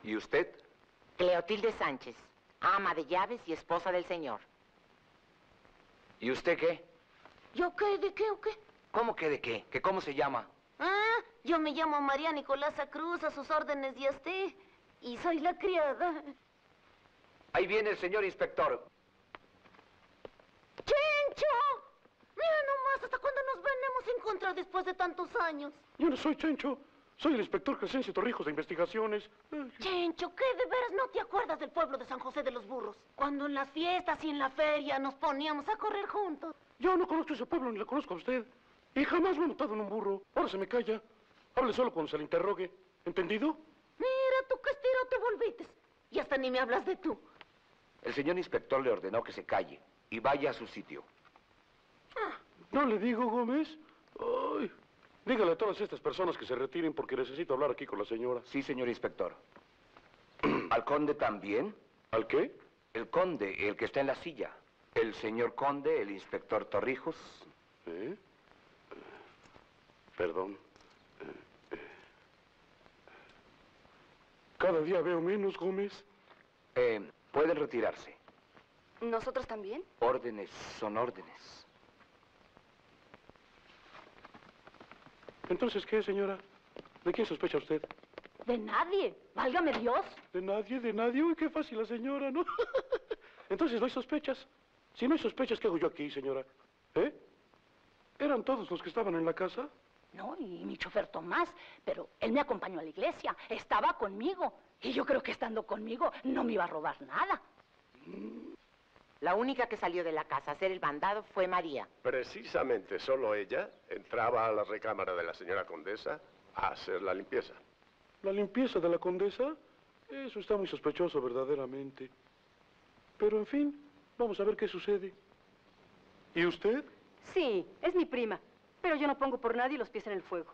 ¿Y usted? Cleotilde Sánchez, ama de llaves y esposa del señor. ¿Y usted qué? ¿Yo qué? ¿De qué o qué? ¿Cómo que de qué? ¿Que cómo se llama? Ah, yo me llamo María Nicolasa Cruz, a sus órdenes de usted. Y soy la criada. Ahí viene el señor inspector. ¡Chencho! Mira nomás, ¿hasta cuándo nos venimos a encontrar después de tantos años? Yo no soy Chencho. Soy el inspector Crescencio Torrijos de Investigaciones. Chencho, ¿qué de veras no te acuerdas del pueblo de San José de los Burros? Cuando en las fiestas y en la feria nos poníamos a correr juntos. Yo no conozco ese pueblo ni le conozco a usted. Y jamás me he montado en un burro. Ahora se me calla. Hable solo cuando se le interrogue. ¿Entendido? Mira tú qué estiro te volvites. Y hasta ni me hablas de tú. El señor inspector le ordenó que se calle y vaya a su sitio. ¿No le digo, Gómez? Ay, dígale a todas estas personas que se retiren porque necesito hablar aquí con la señora. Sí, señor inspector. ¿Al conde también? ¿Al qué? El conde, el que está en la silla. El señor conde, el inspector Torrijos. ¿Eh? Perdón. Cada día veo menos, Gómez. Eh, pueden retirarse. ¿Nosotros también? Órdenes son órdenes. Entonces, ¿qué, señora? ¿De quién sospecha usted? De nadie. Válgame Dios. ¿De nadie? ¿De nadie? Uy, qué fácil la señora, ¿no? Entonces no hay sospechas. Si no hay sospechas, ¿qué hago yo aquí, señora? ¿Eh? ¿Eran todos los que estaban en la casa? No, y mi chofer Tomás, pero él me acompañó a la iglesia, estaba conmigo. Y yo creo que estando conmigo no me iba a robar nada. La única que salió de la casa a hacer el bandado fue María. Precisamente solo ella entraba a la recámara de la señora condesa a hacer la limpieza. ¿La limpieza de la condesa? Eso está muy sospechoso verdaderamente. Pero en fin, Vamos a ver qué sucede. ¿Y usted? Sí, es mi prima. Pero yo no pongo por nadie los pies en el fuego.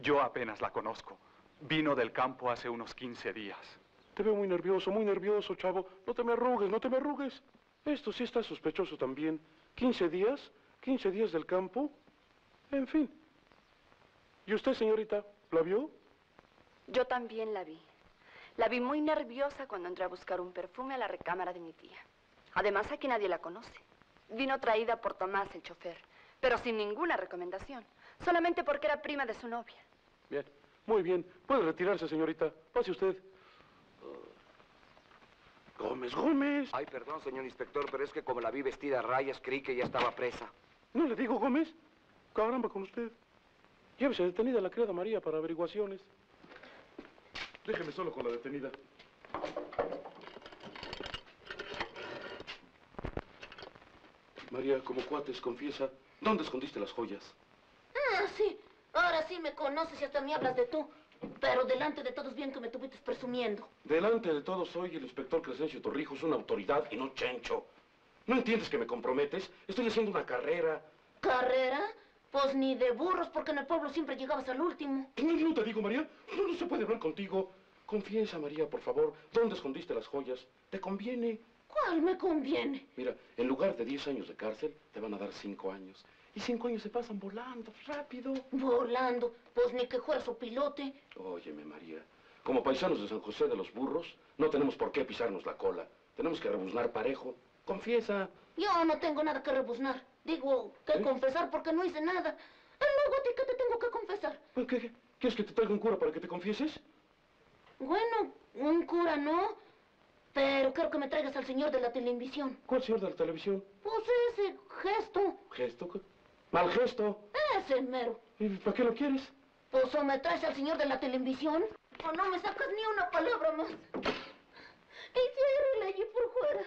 Yo apenas la conozco. Vino del campo hace unos 15 días. Te veo muy nervioso, muy nervioso, chavo. No te me arrugues, no te me arrugues. Esto sí está sospechoso también. ¿15 días? ¿15 días del campo? En fin. ¿Y usted, señorita, la vio? Yo también la vi. La vi muy nerviosa cuando entré a buscar un perfume a la recámara de mi tía. Además, aquí nadie la conoce. Vino traída por Tomás, el chofer, pero sin ninguna recomendación. Solamente porque era prima de su novia. Bien, muy bien. Puede retirarse, señorita. Pase usted. Gómez, Gómez. Ay, perdón, señor inspector, pero es que como la vi vestida a rayas, creí que ya estaba presa. ¿No le digo Gómez? Caramba con usted. Llévese detenida a la criada María para averiguaciones. Déjeme solo con la detenida. María, como cuates, confiesa, ¿dónde escondiste las joyas? Ah, sí. Ahora sí me conoces y hasta me hablas de tú. Pero delante de todos bien que me tuviste presumiendo. Delante de todos soy el inspector Crescencio Torrijos, una autoridad y no chencho. ¿No entiendes que me comprometes? Estoy haciendo una carrera. ¿Carrera? Pues ni de burros, porque en el pueblo siempre llegabas al último. No, no te digo, María. No, no se puede hablar contigo. Confiesa, María, por favor. ¿Dónde escondiste las joyas? ¿Te conviene? ¿Cuál me conviene? Mira, en lugar de 10 años de cárcel, te van a dar 5 años. Y 5 años se pasan volando, rápido. Volando. Pues ni que fuera su pilote. Óyeme, María. Como paisanos de San José de los Burros, no tenemos por qué pisarnos la cola. Tenemos que rebuznar parejo. Confiesa. Yo no tengo nada que rebuznar. Digo, que confesar porque no hice nada. Luego a ti, ¿qué te tengo que confesar? ¿Qué, qué, ¿Quieres que te traiga un cura para que te confieses? Bueno, un cura no. Pero quiero que me traigas al señor de la televisión. ¿Cuál señor de la televisión? Pues ese gesto. ¿Gesto? ¿Qué? ¿Mal gesto? Ese mero. ¿Y para qué lo quieres? Pues o me traes al señor de la televisión, o no me sacas ni una palabra más. Y ciérrale allí por fuera.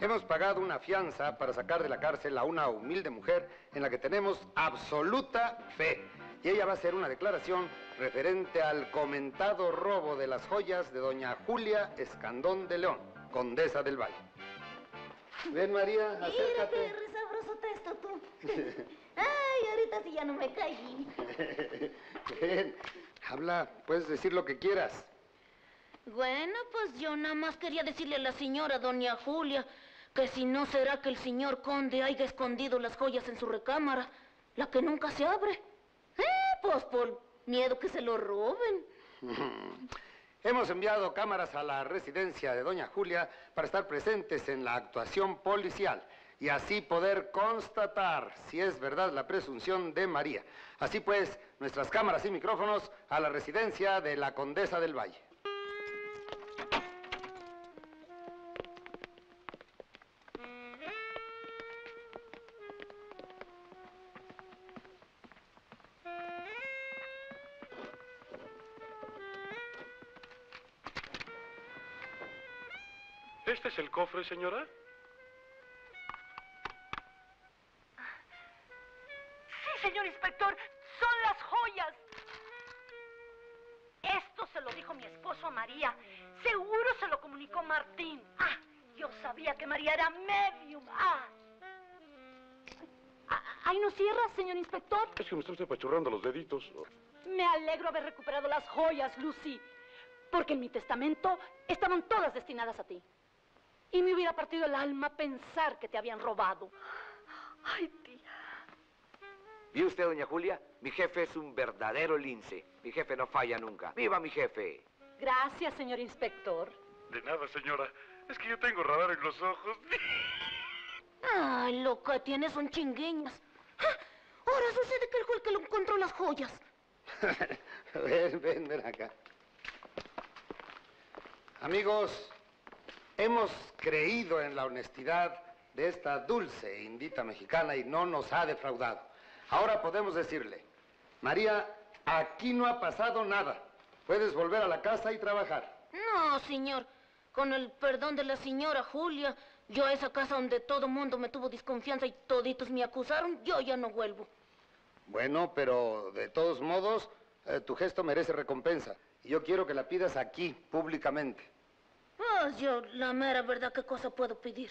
Hemos pagado una fianza para sacar de la cárcel a una humilde mujer en la que tenemos absoluta fe. Y ella va a hacer una declaración referente al comentado robo de las joyas de doña Julia Escandón de León, condesa del Valle. Ven, María, Mira acércate. qué resabroso esto tú. Ay, ahorita sí ya no me caí. Ven, habla, puedes decir lo que quieras. Bueno, pues yo nada más quería decirle a la señora doña Julia que si no será que el señor conde haya escondido las joyas en su recámara, la que nunca se abre. Eh, pues por miedo que se lo roben. Hemos enviado cámaras a la residencia de doña Julia para estar presentes en la actuación policial y así poder constatar si es verdad la presunción de María. Así pues, nuestras cámaras y micrófonos a la residencia de la Condesa del Valle. Cofre, señora? Sí, señor inspector, son las joyas. Esto se lo dijo mi esposo a María. Seguro se lo comunicó Martín. Ah, yo sabía que María era medium. Ah. Ah, Ahí no cierra, señor inspector. Es que me está usted apachurrando los deditos. Me alegro haber recuperado las joyas, Lucy. Porque en mi testamento estaban todas destinadas a ti. Y me hubiera partido el alma pensar que te habían robado. Ay, tía. ¿Vio usted, doña Julia? Mi jefe es un verdadero lince. Mi jefe no falla nunca. ¡Viva mi jefe! Gracias, señor inspector. De nada, señora. Es que yo tengo radar en los ojos. Ay, loca, tienes un chingueñas. Ah, Ahora sucede que él fue el que lo encontró las joyas. ven, ven, ven acá. Amigos, hemos creído en la honestidad de esta dulce indita mexicana y no nos ha defraudado. Ahora podemos decirle, María, aquí no ha pasado nada. Puedes volver a la casa y trabajar. No, señor. Con el perdón de la señora Julia, yo a esa casa donde todo mundo me tuvo desconfianza y toditos me acusaron, yo ya no vuelvo. Bueno, pero de todos modos, eh, tu gesto merece recompensa. Y yo quiero que la pidas aquí, públicamente. Pues yo, la mera verdad, ¿qué cosa puedo pedir?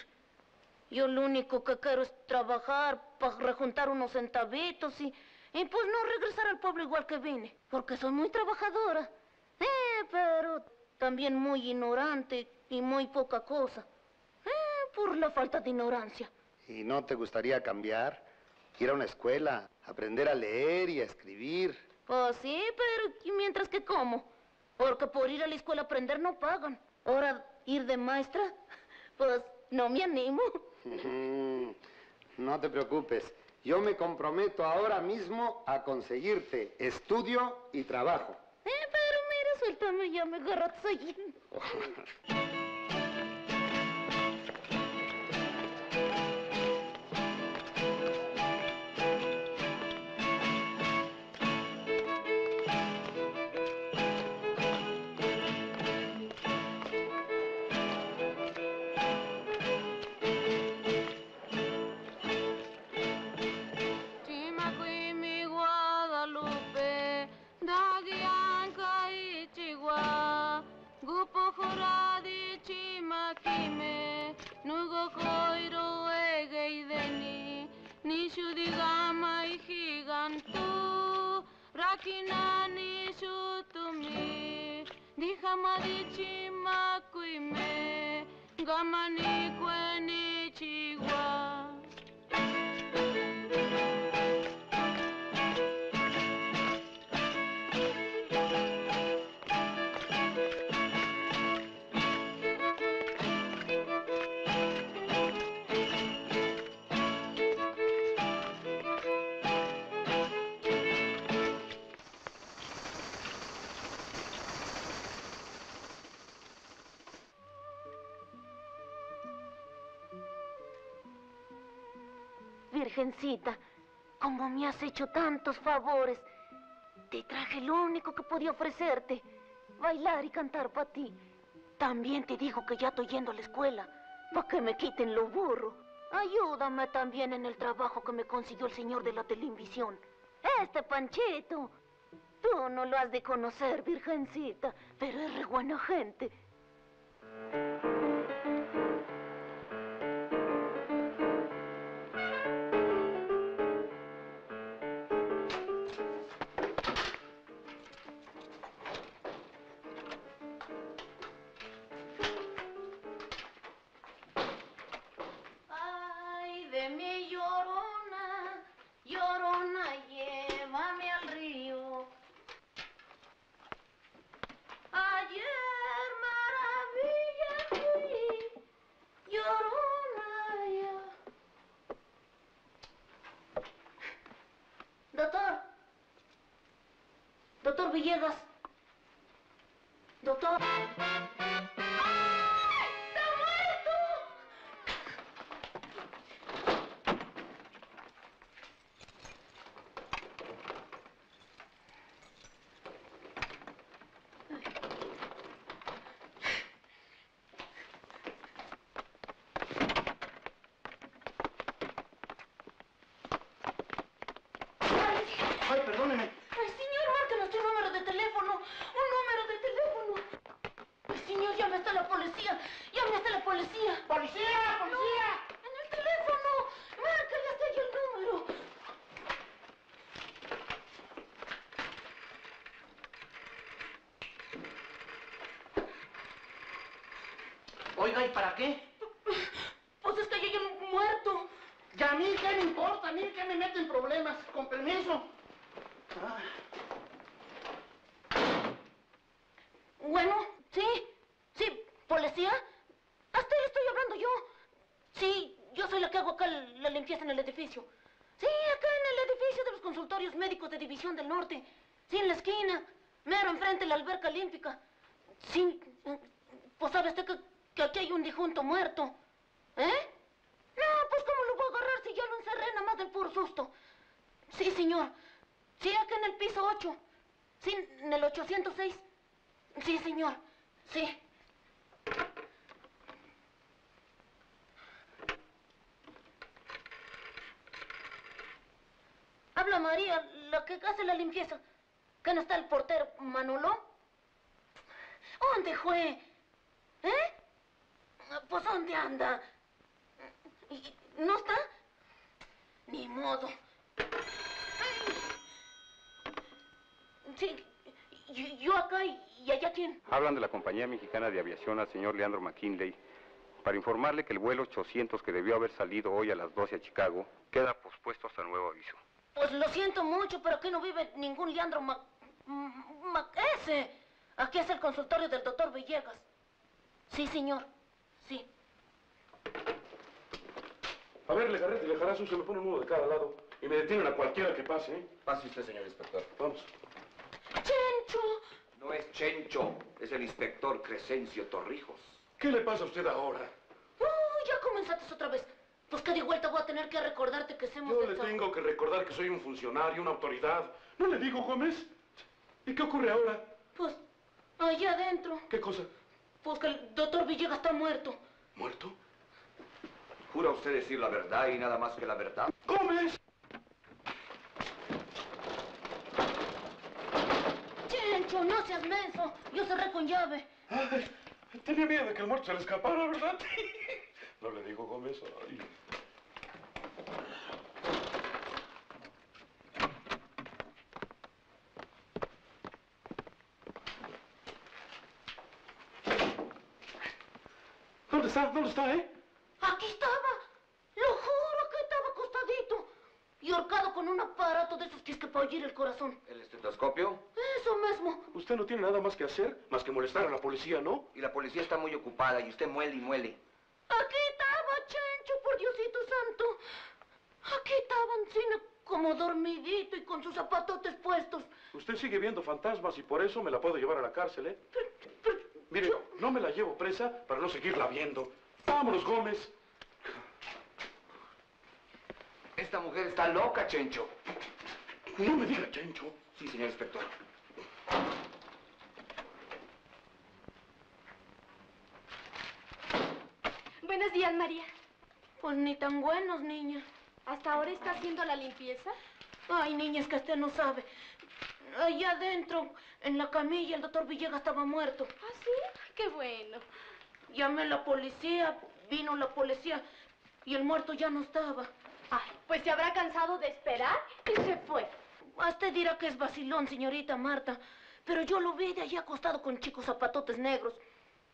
Yo lo único que quiero es trabajar para rejuntar unos centavitos y, y pues no regresar al pueblo igual que vine. Porque soy muy trabajadora. Eh, pero también muy ignorante y muy poca cosa. Eh, por la falta de ignorancia. ¿Y no te gustaría cambiar? Ir a una escuela, aprender a leer y a escribir. Pues sí, pero ¿y mientras que cómo? Porque por ir a la escuela a aprender no pagan. Ahora, ir de maestra, pues no me animo. No te preocupes. Yo me comprometo ahora mismo a conseguirte estudio y trabajo. Eh, pero mira, suéltame ya, me agarraste hecho tantos favores, te traje lo único que podía ofrecerte, bailar y cantar para ti. También te digo que ya estoy yendo a la escuela, para que me quiten lo burro. Ayúdame también en el trabajo que me consiguió el señor de la televisión. Este Panchito. Tú no lo has de conocer, Virgencita, pero es re buena gente. Doctor Villegas. Doctor. Ay, perdóneme. Ay, señor, márquenos tu número de teléfono. Un número de teléfono. Ay, señor, llame hasta la policía. Llame hasta la policía. ¡Policía! ¡Policía! No, en el teléfono. Márcale hasta ahí el número. Oiga, ¿y para qué? Pues es que un muerto. ¿Y a mí qué me importa? ¿A mí qué me mete en problemas? Con permiso. Ah, Bueno, sí, sí, policía. Hasta ahí estoy hablando yo. Sí, yo soy la que hago acá la limpieza en el edificio. Sí, acá en el edificio de los consultorios médicos de División del Norte. Sí, en la esquina, mero enfrente de la alberca olímpica. Sí, eh, pues sabe usted que, que aquí hay un difunto muerto. ¿Eh? No, pues ¿cómo lo voy a agarrar si ya lo encerré nada más del puro susto? Sí, señor. Sí, acá en el piso 8. Sí, en el 806. Sí, señor. Sí. Habla María, la que hace la limpieza. ¿Que no está el portero Manolo? ¿Dónde fue? ¿Eh? Pues ¿dónde anda? ¿Y- ¿No está? Ni modo. Sí, yo, yo acá y, y allá quién. Hablan de la Compañía Al señor Leandro McKinley para informarle que el vuelo 800 que debió haber salido hoy a las 12 a Chicago queda pospuesto hasta nuevo aviso. Pues lo siento mucho, pero aquí no vive ningún Leandro Mac... Mac... ese. Aquí es el consultorio del doctor Villegas. Sí, señor. Sí. A ver, Legarrete y Lejarazo se me pone uno de cada lado y me detienen a cualquiera que pase, ¿eh? Pase usted, señor inspector. Vamos. ¡Chencho! Es el inspector Crescencio Torrijos. ¿Qué le pasa a usted ahora? Uy, ya comenzaste otra vez. Pues que de vuelta voy a tener que recordarte que hacemos Yo le tengo que recordar que soy un funcionario, una autoridad. ¿No le digo, Gómez? ¿Y qué ocurre ahora? Pues, allá adentro. ¿Qué cosa? Pues que el doctor Villegas está muerto. ¿Muerto? ¿Jura usted decir la verdad y nada más que la verdad? ¡Gómez! No seas menso. Yo cerré con llave. Ay, tenía miedo de que el muerto se le escapara, ¿verdad? No le digo, Gómez. Ay. ¿Dónde está? ¿Dónde está, eh? Aquí estaba. Lo juro que estaba acostadito. Y ahorcado con un aparato de esos que es que para oír el corazón. ¿El estetoscopio? Eso mismo. Usted no tiene nada más que hacer más que molestar a la policía, ¿no? Y la policía está muy ocupada y usted muele y muele. Aquí estaba, Chencho, por Diosito santo. Aquí estaba encima como dormidito y con sus zapatotes puestos. Usted sigue viendo fantasmas y por eso me la puedo llevar a la cárcel, ¿eh? Mire, no me la llevo presa para no seguirla viendo. Vámonos, Gómez. Esta mujer está loca, Chencho. No me diga, Chencho. Sí, señor inspector. Buenos días, María. Pues ni tan buenos, niña. ¿Hasta ahora está haciendo la limpieza? Ay, niña, es que usted no sabe. Allá adentro, en la camilla, el doctor Villegas estaba muerto. ¿Ah, sí? Qué bueno. Llamé a la policía, vino la policía y el muerto ya no estaba. Ay, pues se habrá cansado de esperar y se fue. Usted dirá que es vacilón, señorita Marta, pero yo lo vi de allí acostado con chicos zapatotes negros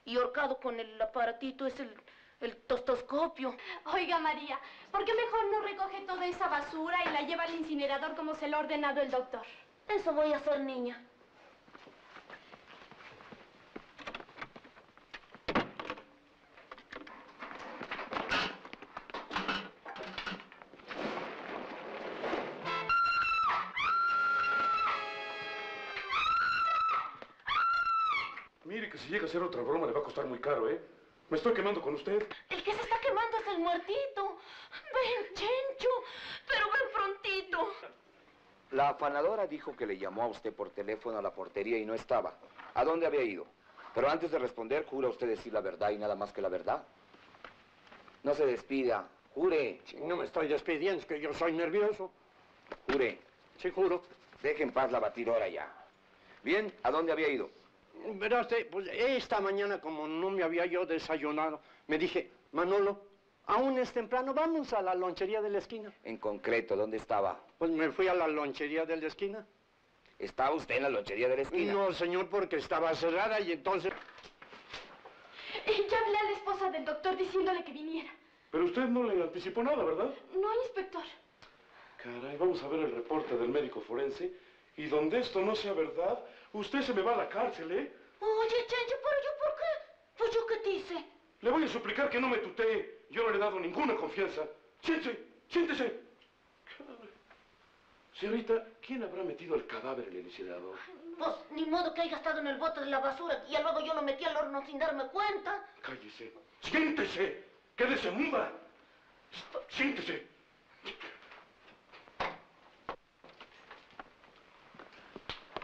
y ahorcado con el aparatito, es el, el tostoscopio. Oiga, María, ¿por qué mejor no recoge toda esa basura y la lleva al incinerador como se lo ha ordenado el doctor? Eso voy a hacer, niña. Mire que si llega a ser otra broma le va a costar muy caro, ¿eh? Me estoy quemando con usted. El que se está quemando es el muertito. Ven, Chencho, pero ven prontito. La afanadora dijo que le llamó a usted por teléfono a la portería y no estaba. ¿A dónde había ido? Pero antes de responder, ¿jura usted decir la verdad y nada más que la verdad? No se despida. Jure. No me estoy despidiendo, es que yo soy nervioso. Jure. Sí, juro. Deje en paz la batidora ya. Bien, ¿a dónde había ido? Verá usted, pues esta mañana como no me había yo desayunado, me dije, Manolo, aún es temprano, vamos a la lonchería de la esquina. En concreto, ¿dónde estaba? Pues me fui a la lonchería de la esquina. ¿Estaba usted en la lonchería de la esquina? No, señor, porque estaba cerrada y entonces... Eh, ya hablé a la esposa del doctor diciéndole que viniera. Pero usted no le anticipó nada, ¿verdad? No, inspector. Caray, vamos a ver el reporte del médico forense. Y donde esto no sea verdad, usted se me va a la cárcel, ¿eh? Oye, Chencho, ¿pero yo por qué? Pues yo qué te hice. Le voy a suplicar que no me tutee. Yo no le he dado ninguna confianza. Siéntese, siéntese. Señorita, ¿quién habrá metido el cadáver en el incinerador? Pues ni modo que haya estado en el bote de la basura y luego yo lo metí al horno sin darme cuenta. Cállese. Siéntese. Quédese muda. Siéntese.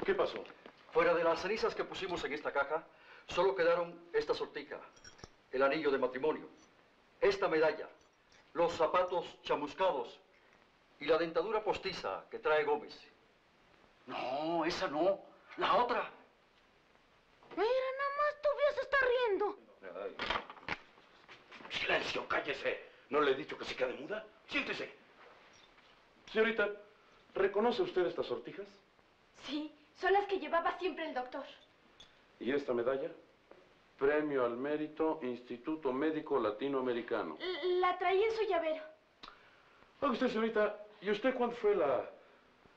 ¿Qué pasó? Fuera de las cenizas que pusimos en esta caja, solo quedaron esta sortija, el anillo de matrimonio, esta medalla, los zapatos chamuscados y la dentadura postiza que trae Gómez. No, esa no. La otra. Mira, nada más tú haciendo? Silencio, cállese. ¿No le he dicho que se quede muda? Siéntese. Señorita, ¿reconoce usted estas sortijas? Sí, son las que llevaba siempre el doctor. ¿Y esta medalla? Premio al Mérito Instituto Médico Latinoamericano. L- La traía en su llavero. Oiga usted, señorita, ¿y usted cuándo fue la,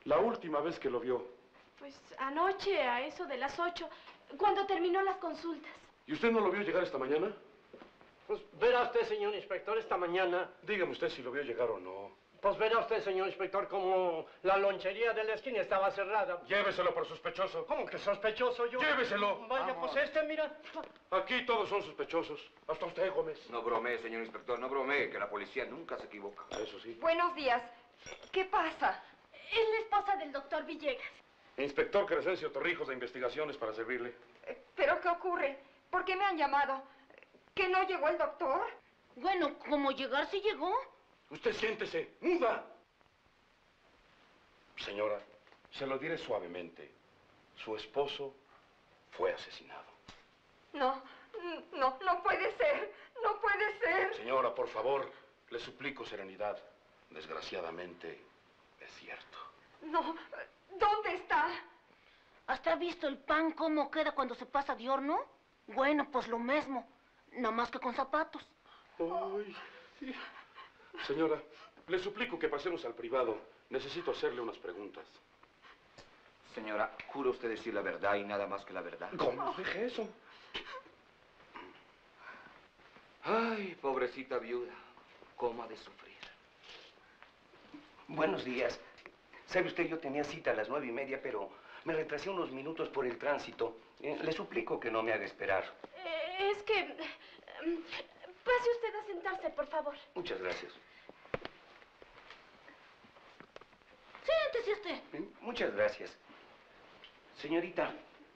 la última vez que lo vio? Pues anoche, a eso de las ocho, cuando terminó las consultas. ¿Y usted no lo vio llegar esta mañana? Pues verá usted, señor inspector, esta mañana. Dígame usted si lo vio llegar o no. Pues verá usted, señor inspector, como la lonchería de la esquina estaba cerrada. Lléveselo por sospechoso. ¿Cómo que sospechoso yo? Lléveselo. Vaya, Vamos. pues este, mira. Aquí todos son sospechosos. Hasta usted, Gómez. No bromee, señor inspector, no bromee, que la policía nunca se equivoca. Eso sí. Buenos días. ¿Qué pasa? Es la esposa del doctor Villegas. Inspector Crescencio Torrijos de Investigaciones para servirle. ¿Pero qué ocurre? ¿Por qué me han llamado? ¿Que no llegó el doctor? Bueno, como llegar si llegó. Usted siéntese. ¡Muda! Señora, se lo diré suavemente. Su esposo fue asesinado. No, no, no puede ser. No puede ser. Señora, por favor, le suplico serenidad. Desgraciadamente, es cierto. No, ¿dónde está? ¿Hasta ha visto el pan cómo queda cuando se pasa de horno? Bueno, pues lo mismo. Nada más que con zapatos. Ay, sí. Señora, le suplico que pasemos al privado. Necesito hacerle unas preguntas. Señora, ¿jura usted decir la verdad y nada más que la verdad? ¿Cómo? Deje eso. Ay, pobrecita viuda, ¿cómo ha de sufrir? Buenos días. Sabe usted, yo tenía cita a las nueve y media, pero me retrasé unos minutos por el tránsito. Eh, le suplico que no me haga esperar. Eh, es que... mm, Pase usted a sentarse, por favor. Muchas gracias. Siéntese usted. Eh, Muchas gracias. Señorita,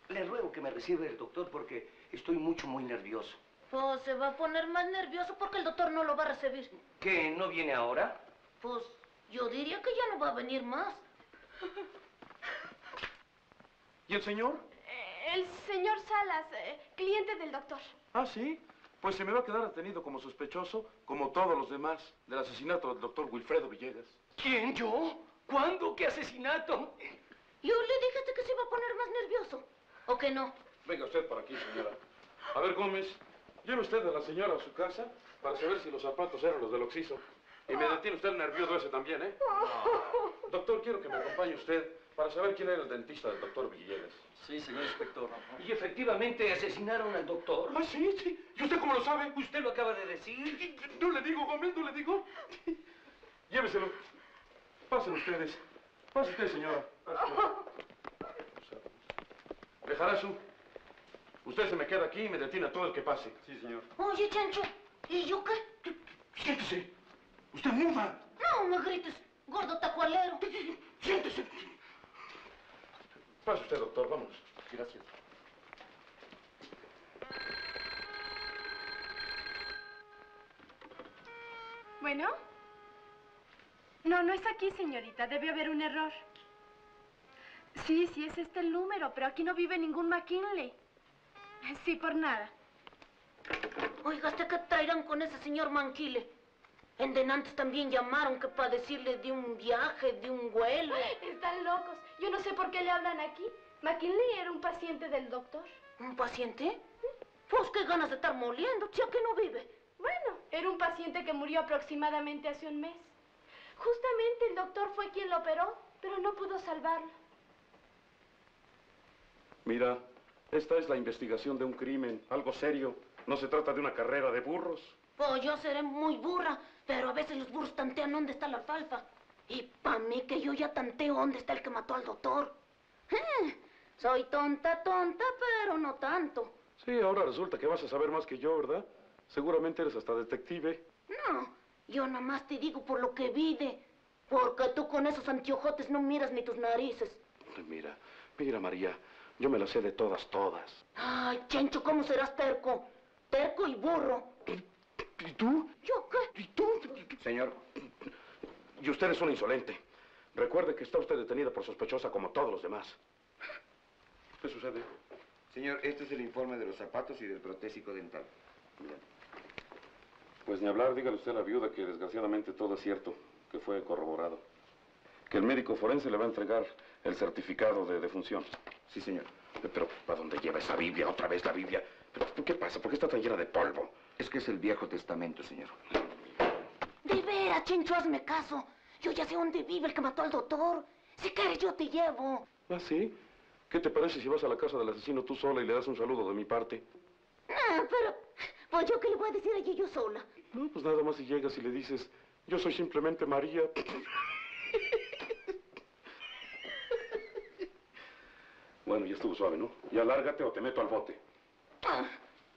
le ruego que me reciba el doctor porque estoy mucho, muy nervioso. Pues se va a poner más nervioso porque el doctor no lo va a recibir. ¿Que no viene ahora? Pues yo diría que ya no va a venir más. ¿Y el señor? Eh, El señor Salas, eh, cliente del doctor. Ah, sí. Pues se me va a quedar detenido como sospechoso, como todos los demás, del asesinato del doctor Wilfredo Villegas. ¿Quién, yo? ¿Cuándo? ¿Qué asesinato? Yo le dije que se iba a poner más nervioso. ¿O que no? Venga usted por aquí, señora. A ver, Gómez, lleve usted a la señora a su casa para saber si los zapatos eran los del oxiso. Y me detiene usted el nervioso ese también, ¿eh? Doctor, quiero que me acompañe usted para saber quién era el dentista del doctor Villegas. Sí, señor inspector. Y efectivamente asesinaron al doctor. Ah, sí, sí. ¿Y usted cómo lo sabe? Usted lo acaba de decir. No le digo, Gómez, no le digo. Lléveselo. Pasen ustedes. Pase usted, señora. Pase usted. Bejarazu, usted se me queda aquí y me detiene a todo el que pase. Sí, señor. Oye, Chancho, ¿y yo qué? Siéntese. Usted muda. No me grites, gordo tacualero. Siéntese. Pase usted, doctor, vámonos. Gracias. Bueno. No, no es aquí, señorita. Debe haber un error. Sí, sí, es este el número, pero aquí no vive ningún McKinley. Sí, por nada. Oiga, ¿hasta qué traerán con ese señor Manquile? En Denantes también llamaron que para decirle de un viaje, de un vuelo. Están locos. Yo no sé por qué le hablan aquí. McKinley era un paciente del doctor. ¿Un paciente? Pues qué ganas de estar moliendo, si aquí no vive. Bueno, era un paciente que murió aproximadamente hace un mes. Justamente el doctor fue quien lo operó, pero no pudo salvarlo. Mira, esta es la investigación de un crimen, algo serio. No se trata de una carrera de burros. Pues yo seré muy burra, pero a veces los burros tantean dónde está la alfalfa. Y pa' mí que yo ya tanteo dónde está el que mató al doctor. Eh, soy tonta, tonta, pero no tanto. Sí, ahora resulta que vas a saber más que yo, ¿verdad? Seguramente eres hasta detective. No, yo nada más te digo por lo que vide. Porque tú con esos anteojotes no miras ni tus narices. Mira, mira, María, yo me la sé de todas, todas. Ay, Chencho, ¿cómo serás terco? Terco y burro. ¿Y tú? ¿Yo qué? ¿Y tú? Señor, Y usted es un insolente. Recuerde que está usted detenida por sospechosa como todos los demás. ¿Qué sucede? Señor, este es el informe de los zapatos y del protésico dental. Pues ni hablar, dígale usted a la viuda que desgraciadamente todo es cierto, que fue corroborado. Que el médico forense le va a entregar el certificado de defunción. Sí, señor. Pero, ¿para dónde lleva esa Biblia? Otra vez la Biblia. ¿Pero qué pasa? ¿Por qué está tan llena de polvo? Es que es el Viejo Testamento, señor. De veras, Chencho, hazme caso. Yo ya sé dónde vive el que mató al doctor. Si quieres, yo te llevo. ¿Ah, sí? ¿Qué te parece si vas a la casa del asesino tú sola y le das un saludo de mi parte? Ah, pero, pues yo qué le voy a decir allí yo sola. No, pues nada más si llegas y le dices, yo soy simplemente María. bueno, ya estuvo suave, ¿no? Ya lárgate o te meto al bote. Ah,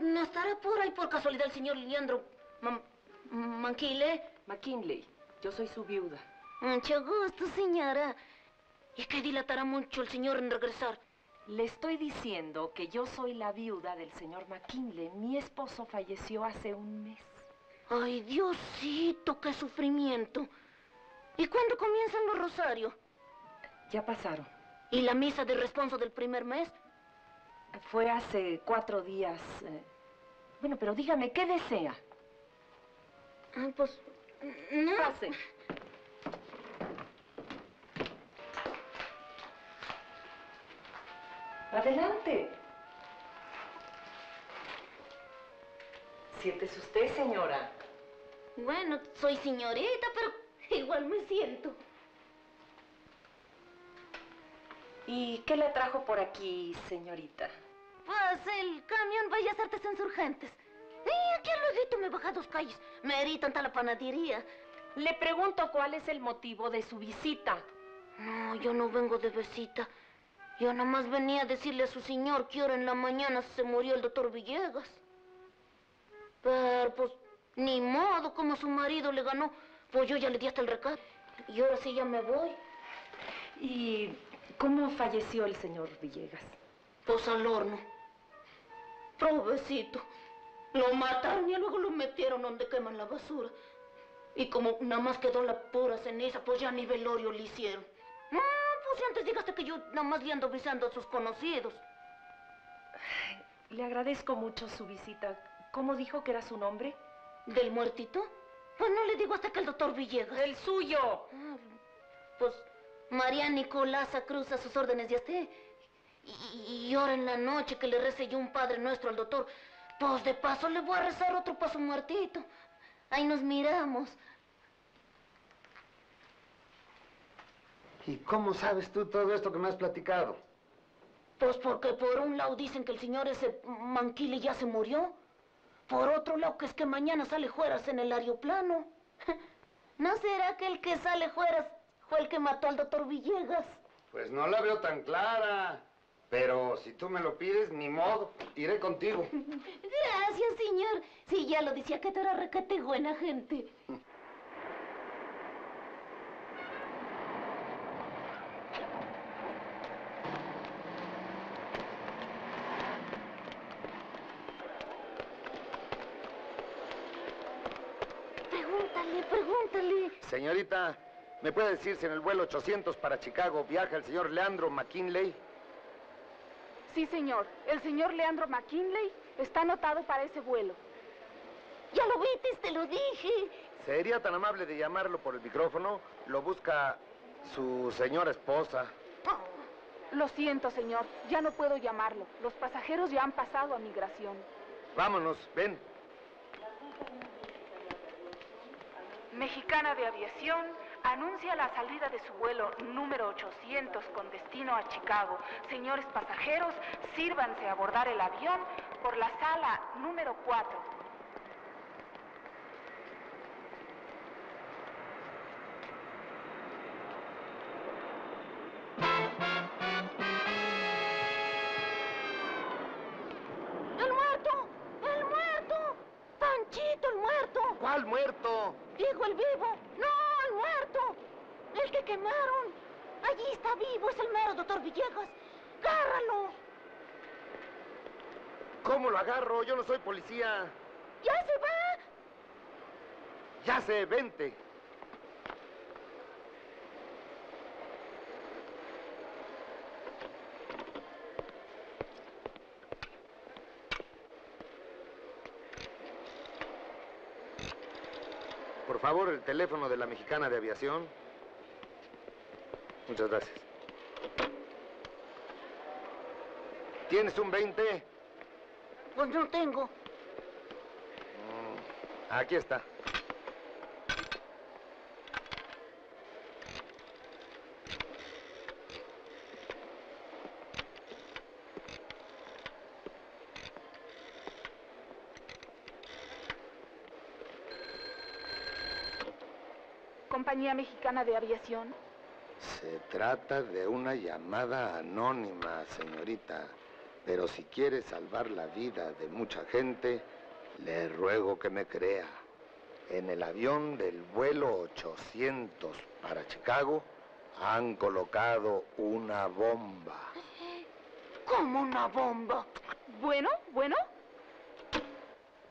No estará por ahí por casualidad el señor Leandro Man Manquile. McKinley, yo soy su viuda. Mucho gusto, señora. ¿Y que dilatará mucho el señor en regresar? Le estoy diciendo que yo soy la viuda del señor McKinley. Mi esposo falleció hace un mes. Ay, Diosito, qué sufrimiento. ¿Y cuándo comienzan los rosarios? Ya pasaron. ¿Y la misa de responso del primer mes? Fue hace cuatro días. eh. Bueno, pero dígame, ¿qué desea? Ah, pues... No. Pase. Adelante. Siéntese usted, señora. Bueno, soy señorita, pero igual me siento. ¿Y qué le trajo por aquí, señorita? Pues el camión Bellas Artes Insurgentes. Y aquí luego me baja dos calles. Me eritan a la panadería. Le pregunto cuál es el motivo de su visita. No, yo no vengo de visita. Yo nada más venía a decirle a su señor que ahora en la mañana se murió el doctor Villegas. Pero pues, ni modo, como su marido le ganó, pues yo ya le di hasta el recado. Y ahora sí ya me voy. ¿Y cómo falleció el señor Villegas? Pues al horno. Provecito. Lo mataron y luego lo metieron donde queman la basura. Y como nada más quedó la pura ceniza, pues ya ni velorio le hicieron. No, pues si antes digaste que yo nada más le ando avisando a sus conocidos. Le agradezco mucho su visita. ¿Cómo dijo que era su nombre? ¿Del muertito? Pues no le digo hasta que el doctor Villegas. ¡El suyo! Ah, pues María Nicolasa Cruz a sus órdenes de usted. Y, y ahora en la noche que le rece yo un Padre Nuestro al doctor, pues de paso le voy a rezar otro para su muertito. Ahí nos miramos. ¿Y cómo sabes tú todo esto que me has platicado? Pues porque por un lado dicen que el señor ese Manquile ya se murió. Por otro lado que es que mañana sale Jueras en el aeroplano. ¿No será que el que sale Jueras fue el que mató al doctor Villegas? Pues no la veo tan clara. Pero si tú me lo pides, ni modo, iré contigo. Gracias, señor. Sí, ya lo decía que tú eras requete buena gente. Pregúntale, pregúntale. Señorita, ¿me puede decir si en el vuelo 800 para Chicago viaja el señor Leandro McKinley? Sí, señor. El señor Leandro McKinley está anotado para ese vuelo. Ya lo viste, te lo dije. ¿Sería tan amable de llamarlo por el micrófono? Lo busca su señora esposa. Lo siento, señor. Ya no puedo llamarlo. Los pasajeros ya han pasado a migración. Vámonos, ven. Mexicana de Aviación anuncia la salida de su vuelo número 800 con destino a Chicago. Señores pasajeros, sírvanse a abordar el avión por la sala número 4. ¡El muerto! ¿Cuál muerto? Digo el vivo. ¡No! El que quemaron. Allí está vivo, es el mero doctor Villegas. ¡Gárralo! ¿Cómo lo agarro? Yo no soy policía. ¡Ya se va! Ya sé, vente. Por favor, el teléfono de la mexicana de aviación. Muchas gracias. ¿Tienes un 20? Pues no tengo. Mm, Aquí está. Compañía Mexicana de Aviación. Se trata de una llamada anónima, señorita. Pero si quiere salvar la vida de mucha gente, le ruego que me crea. En el avión del vuelo 800 para Chicago han colocado una bomba. ¿Cómo una bomba? Bueno, bueno.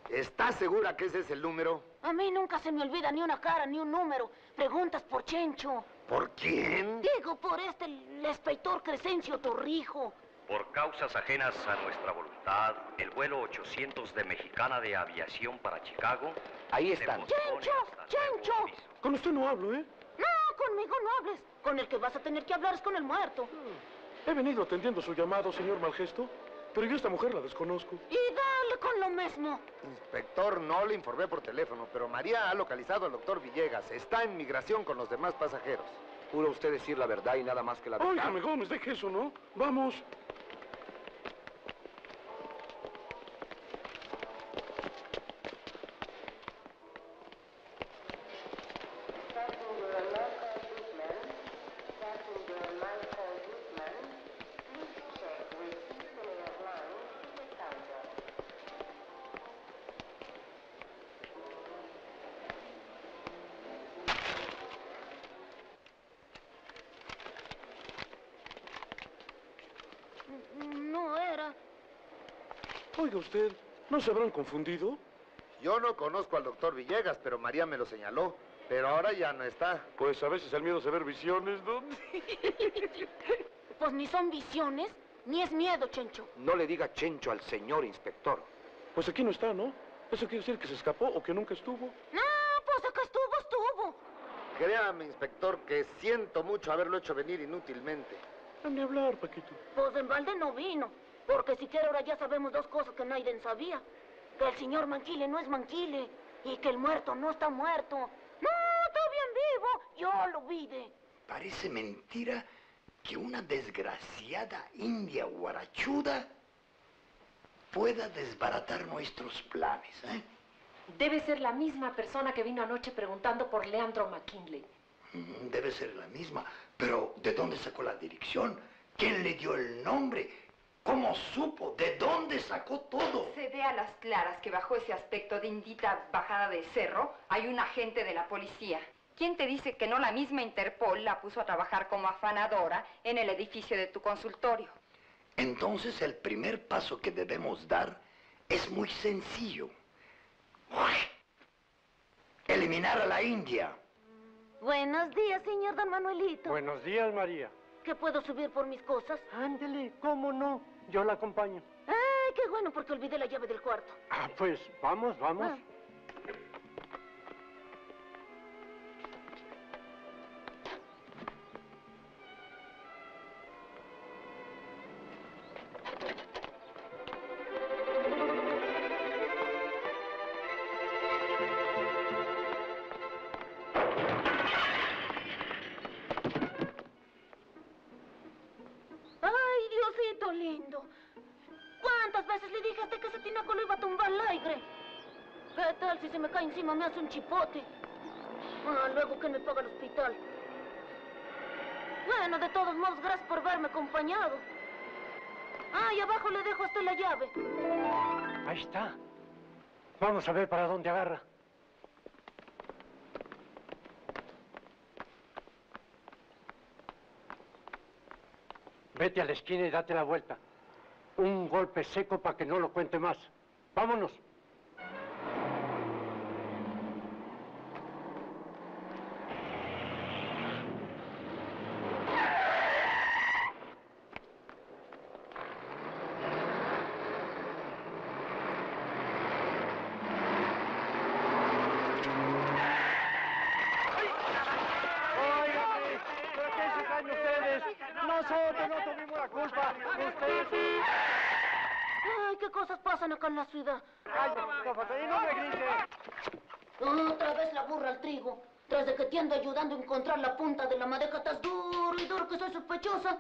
¿Está segura que ese es el número? A mí nunca se me olvida ni una cara ni un número. Preguntas por Chencho. ¿Por quién? Digo, por este, el inspector Crescencio Torrijo. Por causas ajenas a nuestra voluntad, el vuelo 800 de Mexicana de Aviación para Chicago. Ahí están. ¡Chencho! ¡Chencho! Con usted no hablo, ¿eh? No, conmigo no hables. Con el que vas a tener que hablar es con el muerto. He venido atendiendo su llamado, señor Malgesto, pero yo esta mujer la desconozco. Y dale con lo mismo. Inspector, no le informé por teléfono, pero María ha localizado al doctor Villegas. Está en migración con los demás pasajeros. ¿Jura usted decir la verdad y nada más que la verdad? Óigame, Gómez, deje eso, ¿no? Vamos. No era. Oiga usted, ¿no se habrán confundido? Yo no conozco al doctor Villegas, pero María me lo señaló. Pero ahora ya no está. Pues a veces el miedo es ver visiones, ¿no? Pues ni son visiones, ni es miedo, Chencho. No le diga chencho al señor inspector. Pues aquí no está, ¿no? ¿Eso quiere decir que se escapó o que nunca estuvo? No, pues acá estuvo, estuvo. Créame, inspector, que siento mucho haberlo hecho venir inútilmente. Dame hablar, Paquito. Pues en balde no vino. Porque siquiera ahora ya sabemos dos cosas que nadie sabía. Que el señor Manquile no es Manquile. Y que el muerto no está muerto. No, está bien vivo. Yo lo vi de. Parece mentira que una desgraciada india guarachuda pueda desbaratar nuestros planes, ¿eh? Debe ser la misma persona que vino anoche preguntando por Leandro McKinley. Mm, Debe ser la misma. Pero, ¿de dónde sacó la dirección? ¿Quién le dio el nombre? ¿Cómo supo? ¿De dónde sacó todo? Se ve a las claras que bajo ese aspecto de indita bajada de cerro hay un agente de la policía. ¿Quién te dice que no la misma Interpol la puso a trabajar como afanadora en el edificio de tu consultorio? Entonces el primer paso que debemos dar es muy sencillo. Eliminar a la India. Buenos días, señor Don Manuelito. Buenos días, María. ¿Que puedo subir por mis cosas? Ándele, ¿cómo no? Yo la acompaño. Ay, qué bueno, porque olvidé la llave del cuarto. Ah, pues vamos, vamos. Ah. más un chipote. Ah, luego que me paga el hospital. Bueno, de todos modos, gracias por verme acompañado. Ah, y abajo le dejo hasta la llave. Ahí está. Vamos a ver para dónde agarra. Vete a la esquina y date la vuelta. Un golpe seco para que no lo cuente más. Vámonos. Qué cosas pasan acá en la ciudad. Cállate, y no me grites. Otra vez la burra al trigo. Tras de que te ando ayudando a encontrar la punta de la madeja, estás duro y duro que soy sospechosa.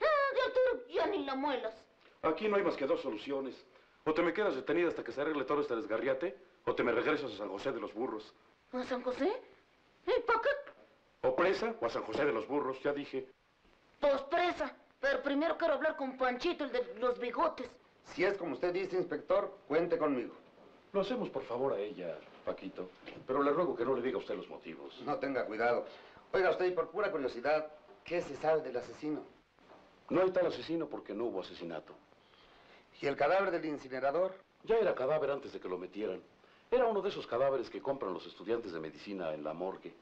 Ah, de Arturo ya ni la muelas. Aquí no hay más que dos soluciones. O te me quedas detenida hasta que se arregle todo este desgarriate, o te me regresas a San José de los Burros. ¿A San José? ¿Y para qué? O presa o a San José de los Burros, ya dije. Pues presa. Pero primero quiero hablar con Panchito, el de los bigotes. Si es como usted dice, inspector, cuente conmigo. Lo hacemos por favor a ella, Paquito. Pero le ruego que no le diga a usted los motivos. No tenga cuidado. Oiga usted, y por pura curiosidad, ¿qué se sabe del asesino? No hay tal asesino porque no hubo asesinato. ¿Y el cadáver del incinerador? Ya era cadáver antes de que lo metieran. Era uno de esos cadáveres que compran los estudiantes de medicina en la morgue.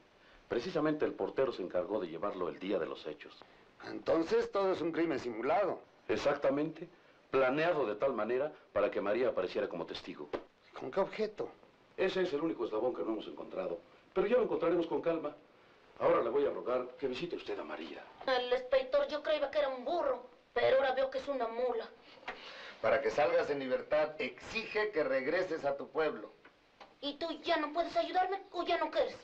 Precisamente el portero se encargó de llevarlo el día de los hechos. Entonces todo es un crimen simulado. Exactamente. Planeado de tal manera para que María apareciera como testigo. ¿Con qué objeto? Ese es el único eslabón que no hemos encontrado. Pero ya lo encontraremos con calma. Ahora le voy a rogar que visite usted a María. El inspector yo creía que era un burro, pero ahora veo que es una mula. Para que salgas en libertad, exige que regreses a tu pueblo. ¿Y tú ya no puedes ayudarme o ya no quieres?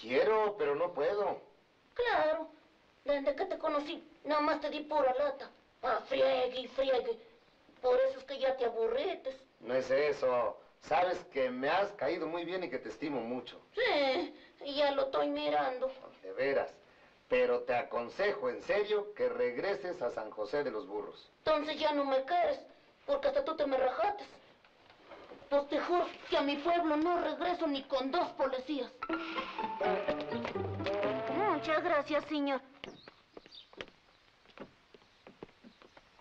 Quiero, pero no puedo. Claro, desde que te conocí, nada más te di pura lata. Ah, friegue y friegue. Por eso es que ya te aburrites. No es eso. Sabes que me has caído muy bien y que te estimo mucho. Sí, ya lo estoy mirando. De veras. Pero te aconsejo en serio que regreses a San José de los Burros. Entonces ya no me quieres, porque hasta tú te me rajates. Pues te juro que a mi pueblo no regreso ni con dos policías. Muchas gracias, señor.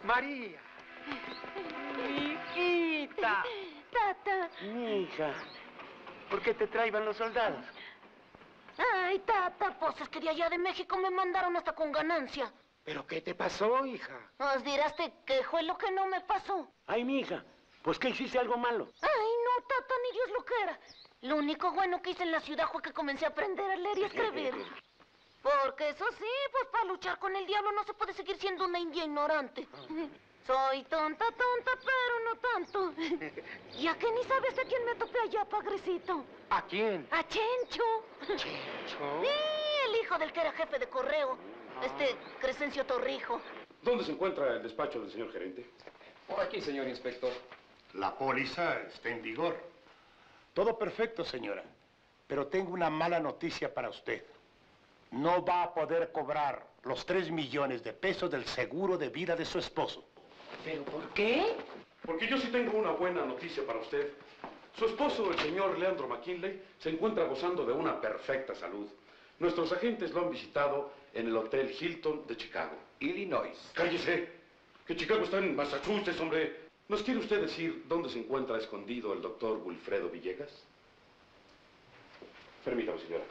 María. Hijita. Tata. Mi hija. ¿Por qué te traían los soldados? Ay, tata, pues es que de allá de México me mandaron hasta con ganancia. ¿Pero qué te pasó, hija? Os diraste que fue lo que no me pasó. Ay, mi hija. Pues que hiciste algo malo. Ay, no, tata, ni Dios lo quiera. Lo único bueno que hice en la ciudad fue que comencé a aprender a leer y a escribir. Porque eso sí, pues para luchar con el diablo no se puede seguir siendo una india ignorante. Soy tonta, tonta, pero no tanto. Ya que ni sabes de quién me topé allá, pagrecito. ¿A quién? A Chencho. ¿Chencho? Sí, el hijo del que era jefe de correo. Este Crescencio Torrijo. ¿Dónde se encuentra el despacho del señor gerente? Por aquí, señor inspector. La póliza está en vigor. Todo perfecto, señora. Pero tengo una mala noticia para usted. No va a poder cobrar los tres millones de pesos del seguro de vida de su esposo. ¿Pero por qué? Porque yo sí tengo una buena noticia para usted. Su esposo, el señor Leandro McKinley, se encuentra gozando de una perfecta salud. Nuestros agentes lo han visitado en el Hotel Hilton de Chicago. Illinois. ¡Cállese! Que Chicago está en Massachusetts, hombre. ¿Nos quiere usted decir dónde se encuentra escondido el doctor Wilfredo Villegas? Permítame, señora.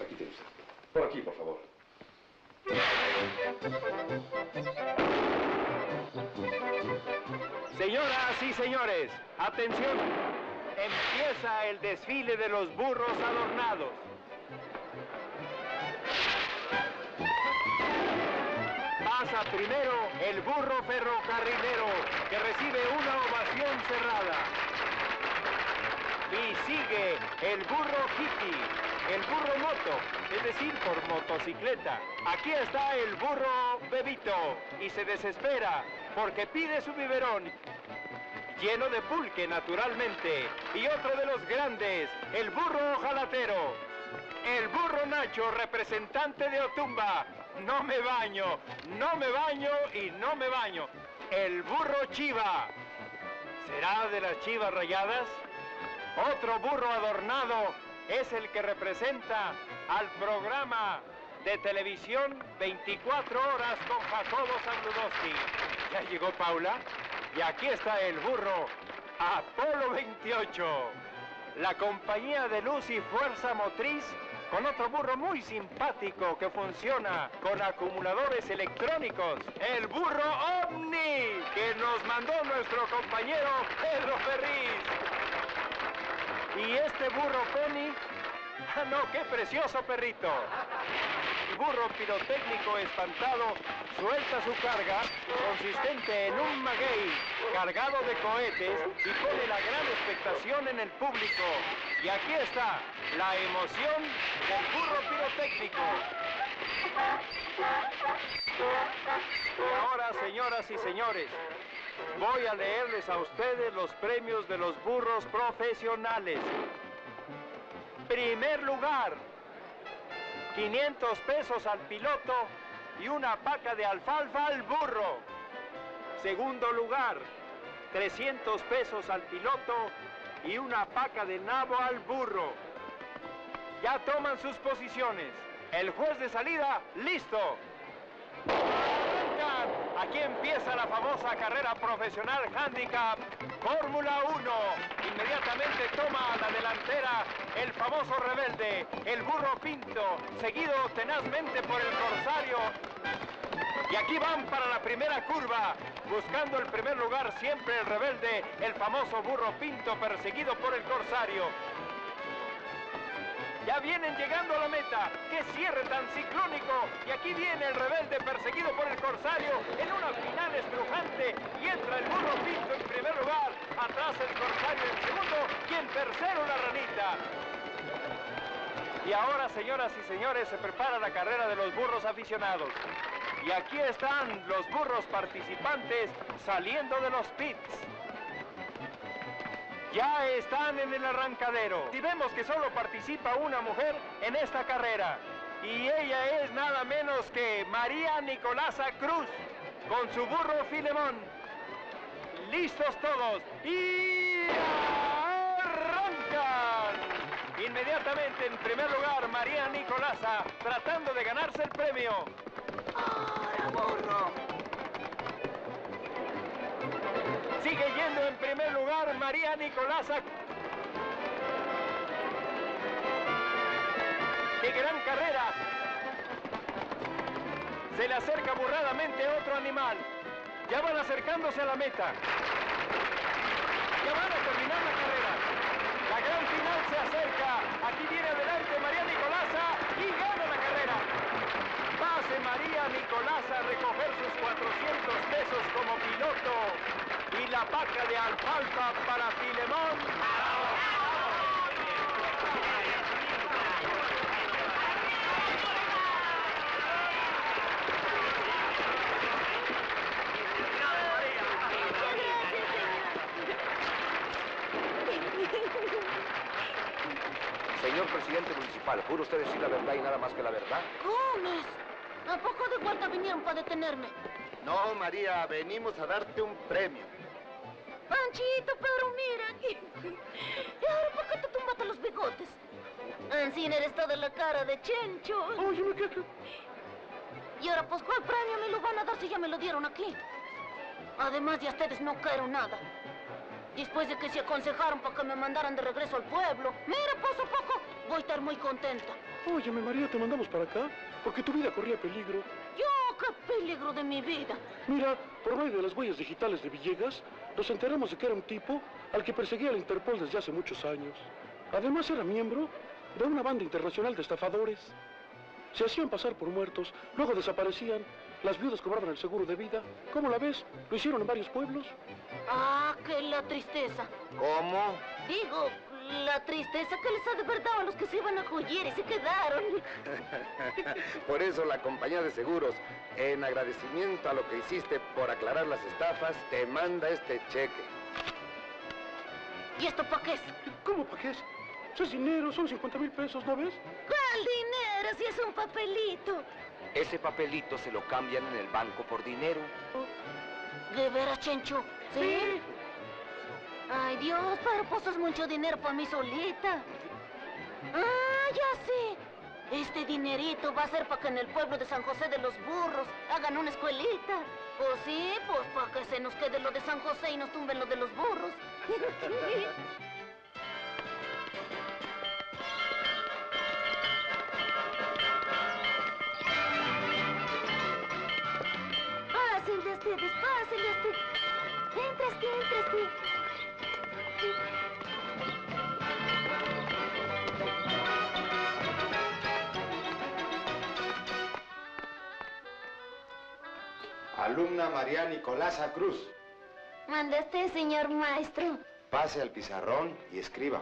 Aquí tiene usted. Por aquí, por favor. Señoras y señores, atención. Empieza el desfile de los burros adornados. Pasa primero el burro ferrocarrilero, que recibe una ovación cerrada. Y sigue el burro hippie, el burro moto, es decir, por motocicleta. Aquí está el burro bebito y se desespera porque pide su biberón lleno de pulque naturalmente. Y otro de los grandes, el burro ojalatero. El burro Nacho, representante de Otumba. No me baño, no me baño y no me baño. El burro Chiva. ¿Será de las chivas rayadas? Otro burro adornado es el que representa al programa de televisión 24 horas con Jacobo Zabludowski. ¿Ya llegó Paula? Y aquí está el burro Apolo 28. La compañía de luz y fuerza motriz con otro burro muy simpático que funciona con acumuladores electrónicos, el burro Omni, que nos mandó nuestro compañero Pedro Ferriz. Y este burro Penny, ah no, qué precioso perrito. Burro pirotécnico espantado suelta su carga, consistente en un maguey cargado de cohetes y pone la gran expectación en el público. Y aquí está la emoción del burro pirotécnico. Ahora, señoras y señores, voy a leerles a ustedes los premios de los burros profesionales. Primer lugar, 500 pesos al piloto y una paca de alfalfa al burro. Segundo lugar, 300 pesos al piloto y una paca de nabo al burro. Ya toman sus posiciones. El juez de salida, listo. Aquí empieza la famosa carrera profesional handicap Fórmula 1. Inmediatamente toma a la delantera el famoso rebelde, el burro pinto, seguido tenazmente por el corsario. Y aquí van para la primera curva, buscando el primer lugar siempre el rebelde, el famoso burro pinto perseguido por el corsario. Ya vienen llegando a la meta. ¡Qué cierre tan ciclónico! Y aquí viene el rebelde perseguido por el corsario en una final estrujante. Y entra el burro pinto en primer lugar. Atrás el corsario en segundo y en tercero la ranita. Y ahora, señoras y señores, se prepara la carrera de los burros aficionados. Y aquí están los burros participantes saliendo de los pits. Ya están en el arrancadero. Y vemos que solo participa una mujer en esta carrera. Y ella es nada menos que María Nicolasa Cruz, con su burro Filemón. Listos todos. Y arrancan. Inmediatamente en primer lugar María Nicolasa, tratando de ganarse el premio. ¡Ahora, burro! Sigue yendo en primer lugar María Nicolasa. ¡Qué gran carrera! Se le acerca burradamente otro animal. Ya van acercándose a la meta. Ya van a terminar la carrera. La gran final se acerca. Aquí viene adelante María Nicolasa y gana la carrera. Pase María Nicolasa a recoger sus 400 pesos como piloto y la paca de alfalfa para Filemón. Señor presidente municipal, ¿jura usted decir la verdad y nada más que la verdad? Gómez, ¿a poco de vuelta vinieron para detenerme? No, María, venimos a darte un premio. Panchito, pero mira. ¿Y ahora por qué te tumbaste los bigotes? Ancina eres toda la cara de Chencho. Oye, ¿qué, qué? Y ahora, pues, ¿cuál premio me lo van a dar si ya me lo dieron aquí? Además, ya ustedes no cayeron nada. Después de que se aconsejaron para que me mandaran de regreso al pueblo. Mira, poco a poco, voy a estar muy contenta. Óyeme, María, te mandamos para acá porque tu vida corría peligro. Yo, de mi vida. Mira, por medio de las huellas digitales de Villegas, nos enteramos de que era un tipo al que perseguía la Interpol desde hace muchos años. Además, era miembro de una banda internacional de estafadores. Se hacían pasar por muertos, luego desaparecían. Las viudas cobraban el seguro de vida. ¿Cómo la ves? Lo hicieron en varios pueblos. Ah, qué la tristeza. ¿Cómo? Digo, la tristeza que les ha de verdad a los que se iban a joyer y se quedaron. Por eso la compañía de seguros, en agradecimiento a lo que hiciste por aclarar las estafas, te manda este cheque. ¿Y esto para qué es? ¿Cómo para qué es? Eso es dinero, son 50 mil pesos, ¿no ves? ¿Cuál dinero si es un papelito? Ese papelito se lo cambian en el banco por dinero. ¿De veras, Chencho? ¿Sí? Ay, Dios, pero pues es mucho dinero para mí solita. Ah, ya sé. Este dinerito va a ser para que en el pueblo de San José de los Burros hagan una escuelita. Pues sí, pues para que se nos quede lo de San José y nos tumben lo de los burros. Pásenle ustedes, pásenle ustedes. Entraste, entraste. Alumna María Nicolasa Cruz. Mande usted, señor maestro. Pase al pizarrón y escriba.